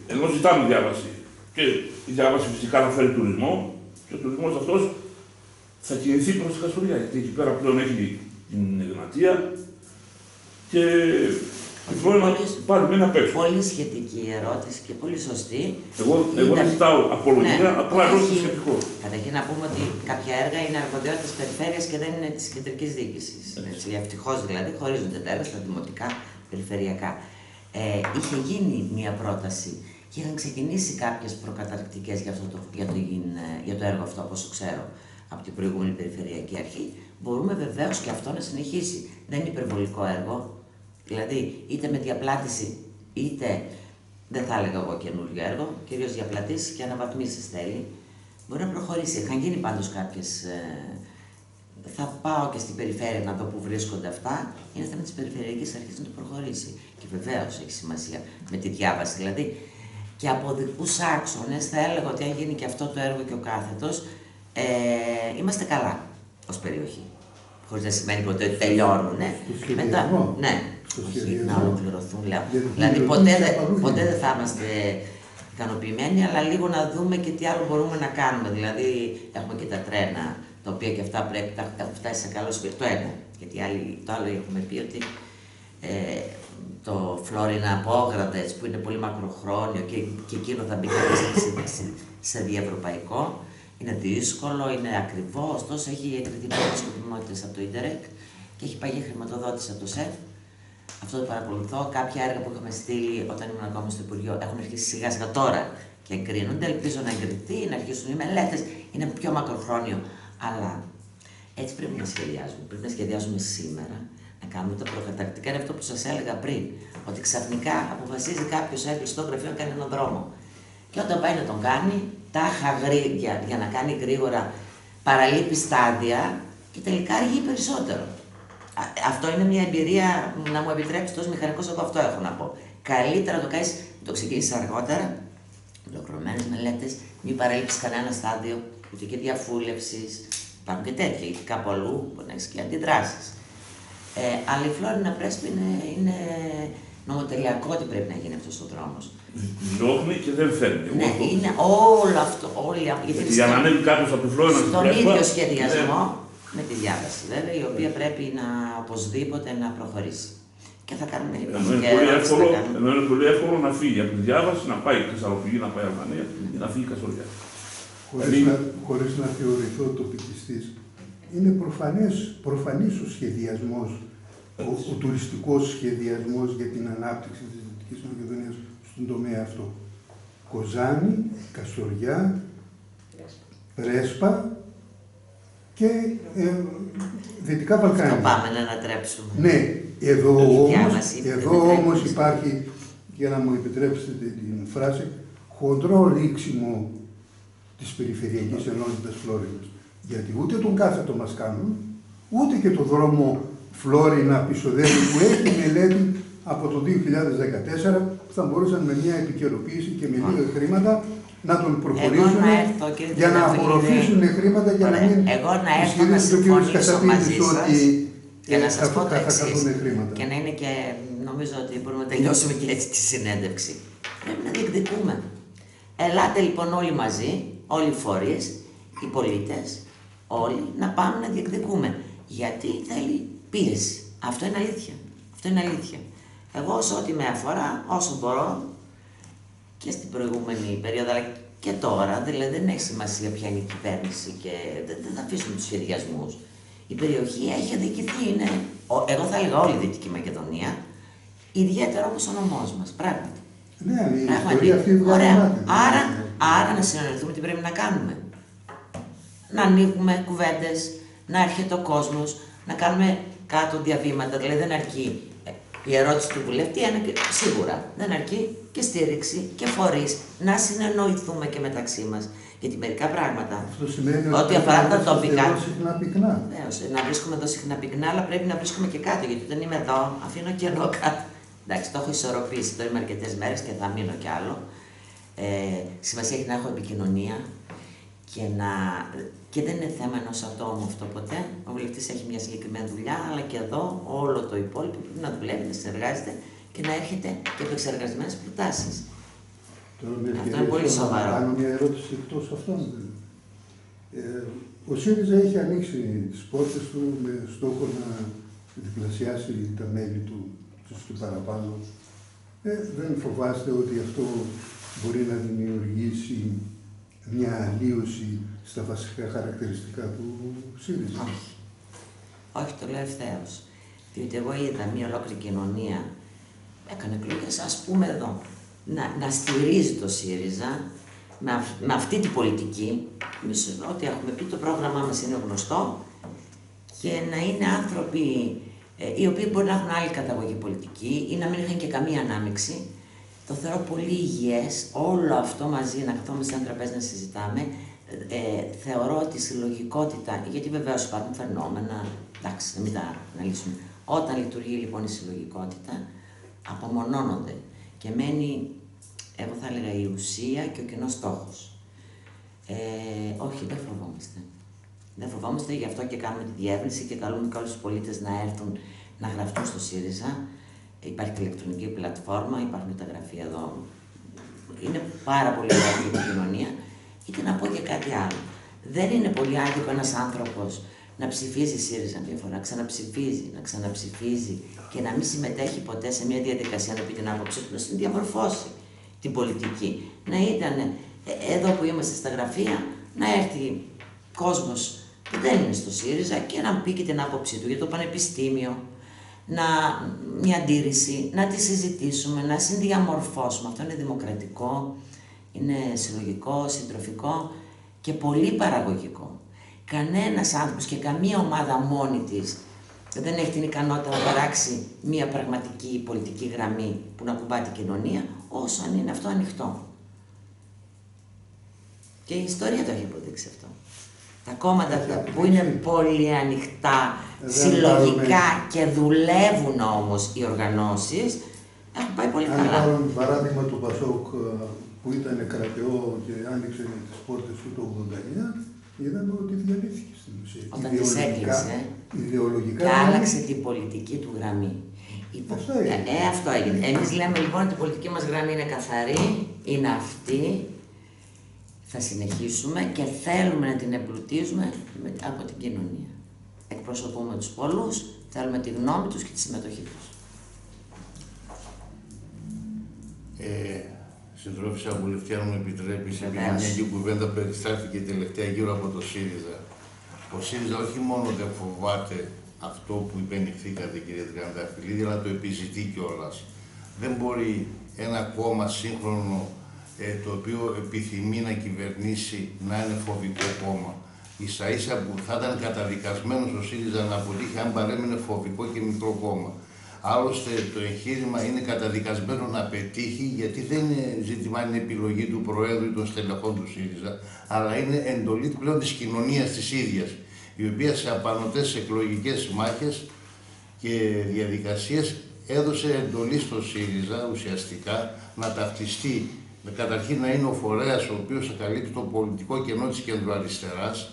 ενώ ζητάμε διάβαση. Και η διάβαση φυσικά θα φέρει τουρισμό και ο τουρισμός αυτός θα κινηθεί προς τη Καστοριά. Γιατί εκεί πέρα πλέον έχει την Εγνατία και η Φλόρινα πάλι μείνει απ' έξω. Πολύ σχετική η ερώτηση και πολύ σωστή. Εγώ, εγώ δεν Ήταν- ζητάω απολογία, Ναι, απλά όχι. ερώτηση σχετικός. Καταρχήν να πούμε ότι κάποια έργα είναι αρμοδιότητα της περιφέρειας και δεν είναι της κεντρικής διοίκησης. Ευτυχώς δηλαδή χωρίζονται τα έργα στα δημοτικά, περιφερειακά. Ε, είχε γίνει μια πρόταση και είχαν ξεκινήσει κάποιες προκαταρκτικές για, αυτό το, για, το, για το έργο αυτό, όπως ξέρω, από την προηγούμενη περιφερειακή αρχή. Μπορούμε βεβαίως και αυτό να συνεχίσει. Δεν είναι υπερβολικό έργο. Δηλαδή, είτε με διαπλάτηση, είτε δεν θα έλεγα εγώ καινούριο έργο, κυρίως διαπλατήσεις και αναβαθμίσεις θέλει. Μπορεί να προχωρήσει. Είχαν γίνει πάντως κάποιες. θα πάω και στην περιφέρεια να δω που βρίσκονται αυτά. Είναι θέμα της Περιφερειακής Αρχής να το προχωρήσει. Και βεβαίως έχει σημασία με τη διάβαση. Δηλαδή, και από δικούς άξονες θα έλεγα ότι αν γίνει και αυτό το έργο και ο κάθετος, ε, είμαστε καλά ως περιοχή. Χωρίς να σημαίνει ποτέ ότι τελειώνουν. Ναι. Στο σχεδιασμό. ναι, Στο όχι σχεδιασμό. να ολοκληρωθούν, λέω. Γιατί Δηλαδή ολοκληρωθούν ποτέ, σε δεν- παλούδια. ποτέ δεν θα είμαστε ικανοποιημένοι, αλλά λίγο να δούμε και τι άλλο μπορούμε να κάνουμε. Δηλαδή, έχουμε και τα τρένα, τα οποία και αυτά πρέπει να έχουν φτάσει σε καλό σπίτι. Το ένα. Γιατί άλλοι, το άλλο έχουμε πει ότι ε, το Φλόρινα Απόγρατες που είναι πολύ μακροχρόνιο και, και εκείνο θα μπει κάποια στιγμή σε, σε, σε διευρωπαϊκό. Είναι δύσκολο, είναι ακριβό, ωστόσο έχει εγκριθεί πρώτη σκοπιμότητες από το Ιντερεκ και έχει πάει για χρηματοδότηση από το ΣΕΦ. Αυτό το παρακολουθώ. Κάποια έργα που είχαμε στείλει όταν ήμουν ακόμα στο Υπουργείο έχουν αρχίσει σιγά σιγά τώρα και εγκρίνονται. Ελπίζω να εγκριθεί, να αρχίσουν οι μελέτες. Είναι πιο μακροχρόνιο. Αλλά έτσι πρέπει να σχεδιάζουμε. Πρέπει να σχεδιάζουμε σήμερα, να κάνουμε τα προκαταρκτικά. Είναι αυτό που σας έλεγα πριν. Ότι ξαφνικά αποφασίζει κάποιος έκλεισε στο γραφείο να κάνει έναν δρόμο. Και όταν πάει να τον κάνει, τάχα γρή, για, για να κάνει γρήγορα, παραλείπει στάδια και τελικά αργεί περισσότερο. Α- Αυτό είναι μια εμπειρία, να μου επιτρέψεις ως μηχανικός, εγώ αυτό έχω να πω. Καλύτερα να το κάνεις το ξεκίνησα αργότερα, ολοκληρωμένες μελέτες, μην παρέλειψει κανένα στάδιο, ούτε και διαφούλευσης. Υπάρχουν και τέτοια, γιατί κάπου αλλού μπορεί να έχεις και αντιδράσεις. Ε, αλλά η Φλόρινα Πρέσπη είναι, είναι νομοτελειακό ότι πρέπει να γίνει αυτός ο δρόμος. Διώχνει και δεν φέρνει. Ναι, Εγώ το- είναι όλο αυτό. Όλοι, γιατί Γιατί για να ανέβει κάποιος από τη Φλόρινα στην στον Πρέσπα, ίδιο ναι. σχεδιασμό με τη διάβαση, βέβαια, η οποία πρέπει να οπωσδήποτε να προχωρήσει. Και θα κάνουμε Ενώ και είναι, πολύ ερώτηση θα εύκολο, κάνουμε. ενώ είναι πολύ εύκολο να φύγει από τη διάβαση, να πάει Θεσσαλονίκη, να πάει Αλβανία ή να φύγει Κασοριά. Χωρίς, Δηλαδή- να, χωρίς να θεωρηθώ τοπικιστής, είναι προφανές, προφανής ο σχεδιασμός, ο, ο τουριστικός σχεδιασμός για την ανάπτυξη της Δυτικής Μακεδονίας στον τομέα αυτό. Κοζάνη, Καστοριά, Πρέσπα και ε, Δυτικά Αυτό Βαλκάνια. πάμε να ανατρέψουμε. Ναι, εδώ Η όμως, διάβαση εδώ δεν πρέπει όμως να υπάρχει, για να μου επιτρέψετε την φράση, χοντρό ρίξιμο της Περιφερειακής Ενότητας Φλόρινας. Γιατί ούτε τον κάθετο μας κάνουν, ούτε και το δρόμο Φλόρινα Πισοδέλη που έχει μελέτη από το 2014 που θα μπορούσαν με μια επικαιροποίηση και με λίγα χρήματα να τον προχωρήσουν να έρθω, κύριε για να Τριανταφυλλίδη. απορροφήσουν χρήματα για να Ωραία. μην Εγώ να έρθω να ισχυρίζεται ο κύριος συμφωνήσω μαζί Κασαπίδης σας ότι και να ε, σας θα- πω το θα εξής. χαθούν χρήματα. Και να είναι και, νομίζω ότι μπορούμε να τελειώσουμε και έτσι τη συνέντευξη. Πρέπει να διεκδικούμε. Ελάτε λοιπόν όλοι μαζί, όλοι οι φορείς, οι πολίτες, όλοι να πάμε να διεκδικούμε. Γιατί θέλει πίεση. Αυτό είναι αλήθεια. Αυτό είναι αλήθεια. Εγώ σε ό,τι με αφορά, όσο μπορώ, και στην προηγούμενη περίοδο, αλλά και τώρα, δηλαδή δεν έχει σημασία ποια είναι η κυβέρνηση και δεν, δεν θα αφήσουμε τους σχεδιασμούς. Η περιοχή έχει αδικηθεί, είναι, ο- εγώ θα έλεγα όλη η Δυτική Μακεδονία, ιδιαίτερα όμως ο νομός μας, πράγματι. Ναι, η Πράγματι. ιστορία αυτή Ωραία. βγάλει Άρα, άρα να συνεννοηθούμε τι πρέπει να κάνουμε. Να ανοίγουμε κουβέντες, να έρχεται ο κόσμος, να κάνουμε κάτω διαβήματα. Δηλαδή δεν αρκεί ε, η ερώτηση του βουλευτή, είναι και- σίγουρα. Δεν αρκεί και στήριξη και φορείς να συνεννοηθούμε και μεταξύ μας. Γιατί μερικά πράγματα. Αυτό σημαίνει Ό,τι ότι αφορά τα πρέπει να τοπικά. είμαστε εδώ συχνά πυκνά. Βεβαίως, να βρίσκουμε εδώ συχνά πυκνά, αλλά πρέπει να βρίσκουμε και κάτω. Γιατί όταν είμαι εδώ, αφήνω κενό κάτω. Εντάξει, το έχω ισορροπήσει. Τώρα είμαι αρκετές μέρες και θα μείνω κι άλλο. Ε, σημασία έχει να έχω επικοινωνία και, να... και δεν είναι θέμα ενός ατόμου αυτό ποτέ. Ο βουλευτής έχει μια συγκεκριμένη δουλειά, αλλά και εδώ όλο το υπόλοιπο πρέπει να δουλεύει, να συνεργάζεται και να έρχεται και επεξεργασμένε προτάσεις. Τώρα με Αυτό ευκαιρία είναι πολύ θέλω σοβαρό. Να κάνω μια ερώτηση εκτός αυτών. Ε, ο ΣΥΡΙΖΑ έχει ανοίξει τις πόρτες του με στόχο να διπλασιάσει τα μέλη του ίσως και παραπάνω. Ε, δεν φοβάστε ότι αυτό μπορεί να δημιουργήσει μια αλλίωση στα βασικά χαρακτηριστικά του ΣΥΡΙΖΑ. Όχι. Όχι, το λέω ευθέως. Διότι εγώ είδα μια ολόκληρη κοινωνία έκανε εκλογές, ας πούμε εδώ, να, να στηρίζει το ΣΥΡΙΖΑ με, αυ- με αυτή την πολιτική. Εμείς ό,τι έχουμε πει, το πρόγραμμά μας είναι γνωστό και να είναι άνθρωποι ε, οι οποίοι μπορεί να έχουν άλλη καταγωγή πολιτική ή να μην είχαν και καμία ανάμειξη. Το θεωρώ πολύ υγιές, όλο αυτό μαζί, να καθόμαστε σε ένα τραπέζι να συζητάμε. Ε, θεωρώ ότι η συλλογικότητα, γιατί βεβαίως υπάρχουν φαινόμενα, εντάξει, να μην τα αναλύσουμε. Όταν λειτουργεί λοιπόν η συλλογικότητα, απομονώνονται και μένει, εγώ θα έλεγα, η ουσία και ο κοινός στόχος. Ε, όχι, δεν φοβόμαστε. Δεν φοβόμαστε, γι' αυτό και κάνουμε τη διεύρυνση και καλούμε και όλους τους πολίτες να έρθουν να γραφτούν στο ΣΥΡΙΖΑ. Υπάρχει και ηλεκτρονική πλατφόρμα, υπάρχουν και τα γραφεία εδώ. Είναι πάρα πολύ ωραία η επικοινωνία. Είτε να πω και κάτι άλλο. Δεν είναι πολύ άδικο ένας άνθρωπος να ψηφίζει ΣΥΡΙΖΑ μια φορά, να ξαναψηφίζει, να ξαναψηφίζει και να μην συμμετέχει ποτέ σε μια διαδικασία να πει την άποψή του, να συνδιαμορφώσει την πολιτική. Να ήταν ε, εδώ που είμαστε στα γραφεία, να έρθει κόσμος που δεν είναι στο ΣΥΡΙΖΑ και να πει και την άποψή του για το πανεπιστήμιο, να, μια αντίρρηση, να τη συζητήσουμε, να συνδιαμορφώσουμε. Αυτό είναι δημοκρατικό, είναι συλλογικό, συντροφικό και πολύ παραγωγικό. Κανένας άνθρωπος και καμία ομάδα μόνη της δεν έχει την ικανότητα να παράξει μια πραγματική πολιτική γραμμή που να κουμπά την κοινωνία, όσο αν είναι αυτό ανοιχτό. Και η ιστορία το έχει αποδείξει αυτό. Τα κόμματα τα που είναι πολύ ανοιχτά, Δεν συλλογικά πάρουμε- και δουλεύουν όμως οι οργανώσεις, Έχουν πάει πολύ Αν καλά. πάρουμε παράδειγμα του Πασόκ ε, που ήταν κρατεό και άνοιξε τις πόρτες του το 89, είδαμε ότι διαλύθηκε στην ουσία. Όταν τις έκλεισε, ιδεολογικά Και δεν- άλλαξε την πολιτική του γραμμή. Υπο- Αυτό έγινε. Ε, ε, αυτό έγινε. Εμείς λέμε λοιπόν ότι η πολιτική μας γραμμή είναι καθαρή, είναι αυτή, θα συνεχίσουμε και θέλουμε να την εμπλουτίζουμε με- από την κοινωνία. Εκπροσωπούμε τους πολλούς, θέλουμε τη γνώμη τους και τη συμμετοχή τους. Συντρόφισσα βουλευτή, αν μου επιτρέπει, επειδή Βεβαίως. μια και κουβέντα περιστάθηκε τελευταία γύρω από το ΣΥΡΙΖΑ. Ο ΣΥΡΙΖΑ όχι μόνο δεν φοβάται αυτό που υπενηχθήκατε, κύριε Τριανταφυλλίδη, αλλά το επιζητεί κιόλας. Δεν μπορεί ένα κόμμα σύγχρονο ε, το οποίο επιθυμεί να κυβερνήσει να είναι φοβικό κόμμα. Ίσα ίσα που θα ήταν καταδικασμένος ο ΣΥΡΙΖΑ να αποτύχει αν παρέμεινε φοβικό και μικρό κόμμα. Άλλωστε το εγχείρημα είναι καταδικασμένο να πετύχει γιατί δεν είναι ζήτημα είναι επιλογή του Προέδρου ή των στελεχών του ΣΥΡΙΖΑ, αλλά είναι εντολή πλέον της κοινωνίας της ίδιας, η οποία σε απανοτές εκλογικές μάχες και διαδικασίες έδωσε εντολή στο ΣΥΡΙΖΑ ουσιαστικά να ταυτιστεί με καταρχήν να είναι ο φορέας ο οποίος θα καλύπτει το πολιτικό κενό της κεντροαριστεράς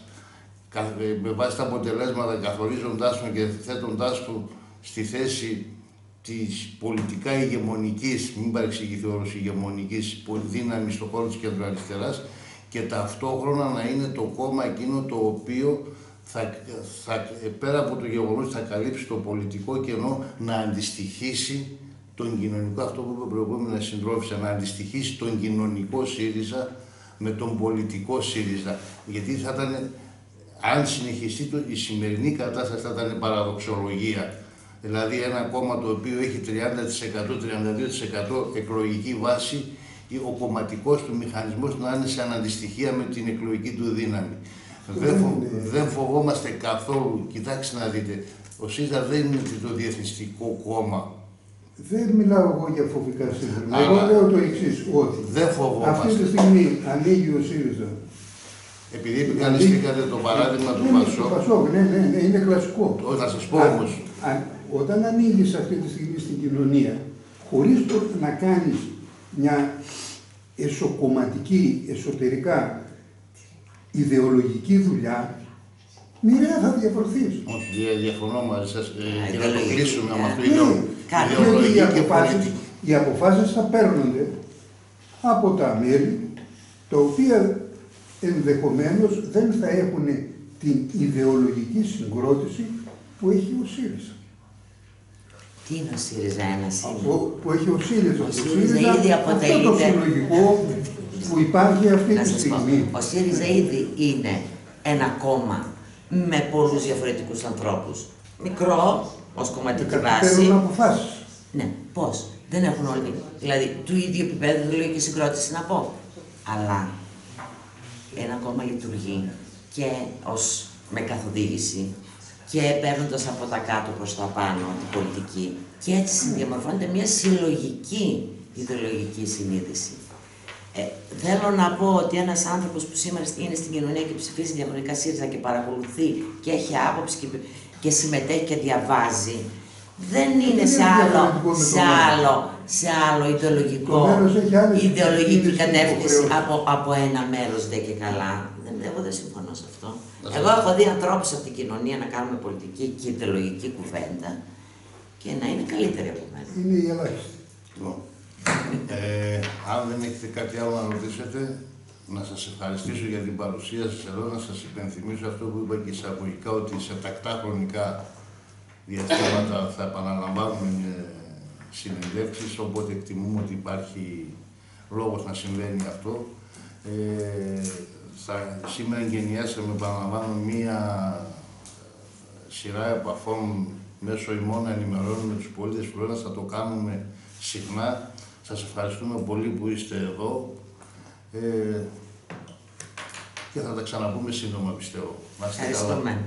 κα- ε, με βάση τα αποτελέσματα καθορίζοντάς τον και θέτοντάς του στη θέση της πολιτικά ηγεμονικής, μην παρεξηγηθεί ο όρος ηγεμονικής δύναμης στον χώρο της κεντροαριστεράς και ταυτόχρονα να είναι το κόμμα εκείνο το οποίο θα, θα, ε, πέρα από το γεγονός ότι θα καλύψει το πολιτικό κενό να αντιστοιχίσει τον κοινωνικό, αυτό που είπε προηγούμενα συντρόφισσα, να αντιστοιχίσει τον κοινωνικό ΣΥΡΙΖΑ με τον πολιτικό ΣΥΡΙΖΑ. Γιατί θα ήταν αν συνεχιστεί το, η σημερινή κατάσταση θα ήταν παραδοξολογία. Δηλαδή ένα κόμμα το οποίο έχει 30%-32% εκλογική βάση, ή ο κομματικός του μηχανισμός να είναι σε αναντιστοιχεία με την εκλογική του δύναμη. Δεν, φο- δεν φοβόμαστε καθόλου, κοιτάξτε να δείτε, ο ΣΥΡΙΖΑ δεν είναι το διεθνιστικό κόμμα. Δεν μιλάω εγώ για φοβικά σύμφωνα. Αλλά- Εγώ λέω το εξής, ότι Δεν φοβόμαστε. αυτή τη στιγμή ανοίγει ο ΣΥΡΙΖΑ. Επειδή επικαλεστήκατε το παράδειγμα του Ναι, ναι, Πασόκ, του Πασόκ, ναι, ναι, ναι, είναι κλασικό. Ω, να σας πω Α- όμως. α- όταν ανοίγεις αυτή τη στιγμή στην κοινωνία, χωρίς το να κάνεις μια εσωκομματική, εσωτερικά ιδεολογική δουλειά, μοιραία θα διαφορθείς. όχι, δια- διαφωνώ μαζί σας, ε, Α, και να το ιδεολογική. κλείσουμε με αυτό. Ναι. ιδεο- Κάτι. Διότι οι Ιδεολογική και αποφάσεις, πολιτική. οι αποφάσεις θα παίρνονται από τα μέλη, τα οποία ενδεχομένως δεν θα έχουν την ιδεολογική συγκρότηση που έχει ο ΣΥΡΙΖΑ. Τι είναι ο ΣΥΡΙΖΑ ένας είναι. Αυτό που έχει ο ΣΥΡΙΖΑ. Ο Το ΣΥΡΙΖΑ ήδη αυτό το αποτελείται- συλλογικό που υπάρχει αυτή Να τη σας πω, στιγμή. ο ΣΥΡΙΖΑ ήδη είναι ένα κόμμα με πολλούς διαφορετικούς ανθρώπους. Μικρό, ως κομματική βάση. Παίρνουν αποφάσεις. Ναι, πώς; Δεν έχουν όλοι, δηλαδή, του ίδιου επίπεδου ιδεολογική συγκρότηση να πω. Αλλά ένα κόμμα λειτουργεί και ως με καθοδήγηση και παίρνοντας από τα κάτω προς τα πάνω την πολιτική και έτσι συνδιαμορφώνεται μια συλλογική ιδεολογική συνείδηση. Ε, θέλω να πω ότι ένας άνθρωπος που σήμερα είναι στην κοινωνία και ψηφίζει διαχρονικά ΣΥΡΙΖΑ και παρακολουθεί και έχει άποψη και, και συμμετέχει και διαβάζει, δεν είναι Είναι σε άλλο, διαφορετικό με το σε μέρος. άλλο, σε άλλο ιδεολογικό, Το μέρος έχει άλλες ιδεολογική ευθύνες και κατεύθυνση υποχρεώσεις. από, από ένα μέρος δε και καλά. Δεν, εγώ δεν συμφωνώ σε αυτό. Να σας Εγώ έχω δει ανθρώπους από την κοινωνία να κάνουμε πολιτική και ιδεολογική κουβέντα και να είναι καλύτεροι από μένα. Είναι οι ελάχιστοι. Λοιπόν, ε, αν δεν έχετε κάτι άλλο να ρωτήσετε, να σας ευχαριστήσω για την παρουσία σας εδώ, να σας υπενθυμίσω αυτό που είπα και εισαγωγικά, ότι σε τακτά χρονικά διαστήματα θα επαναλαμβάνουμε ε, συνεντεύξεις, οπότε εκτιμούμε ότι υπάρχει λόγος να συμβαίνει αυτό. Ε, θα, σήμερα γενιάσαμε, επαναλαμβάνω, μία σειρά επαφών μέσω ημών να ενημερώνουμε τους πολίτες Φλόρας, θα το κάνουμε συχνά. Σας ευχαριστούμε πολύ που είστε εδώ ε, και θα τα ξαναπούμε σύντομα πιστεύω. Να είστε καλά. Ευχαριστούμε.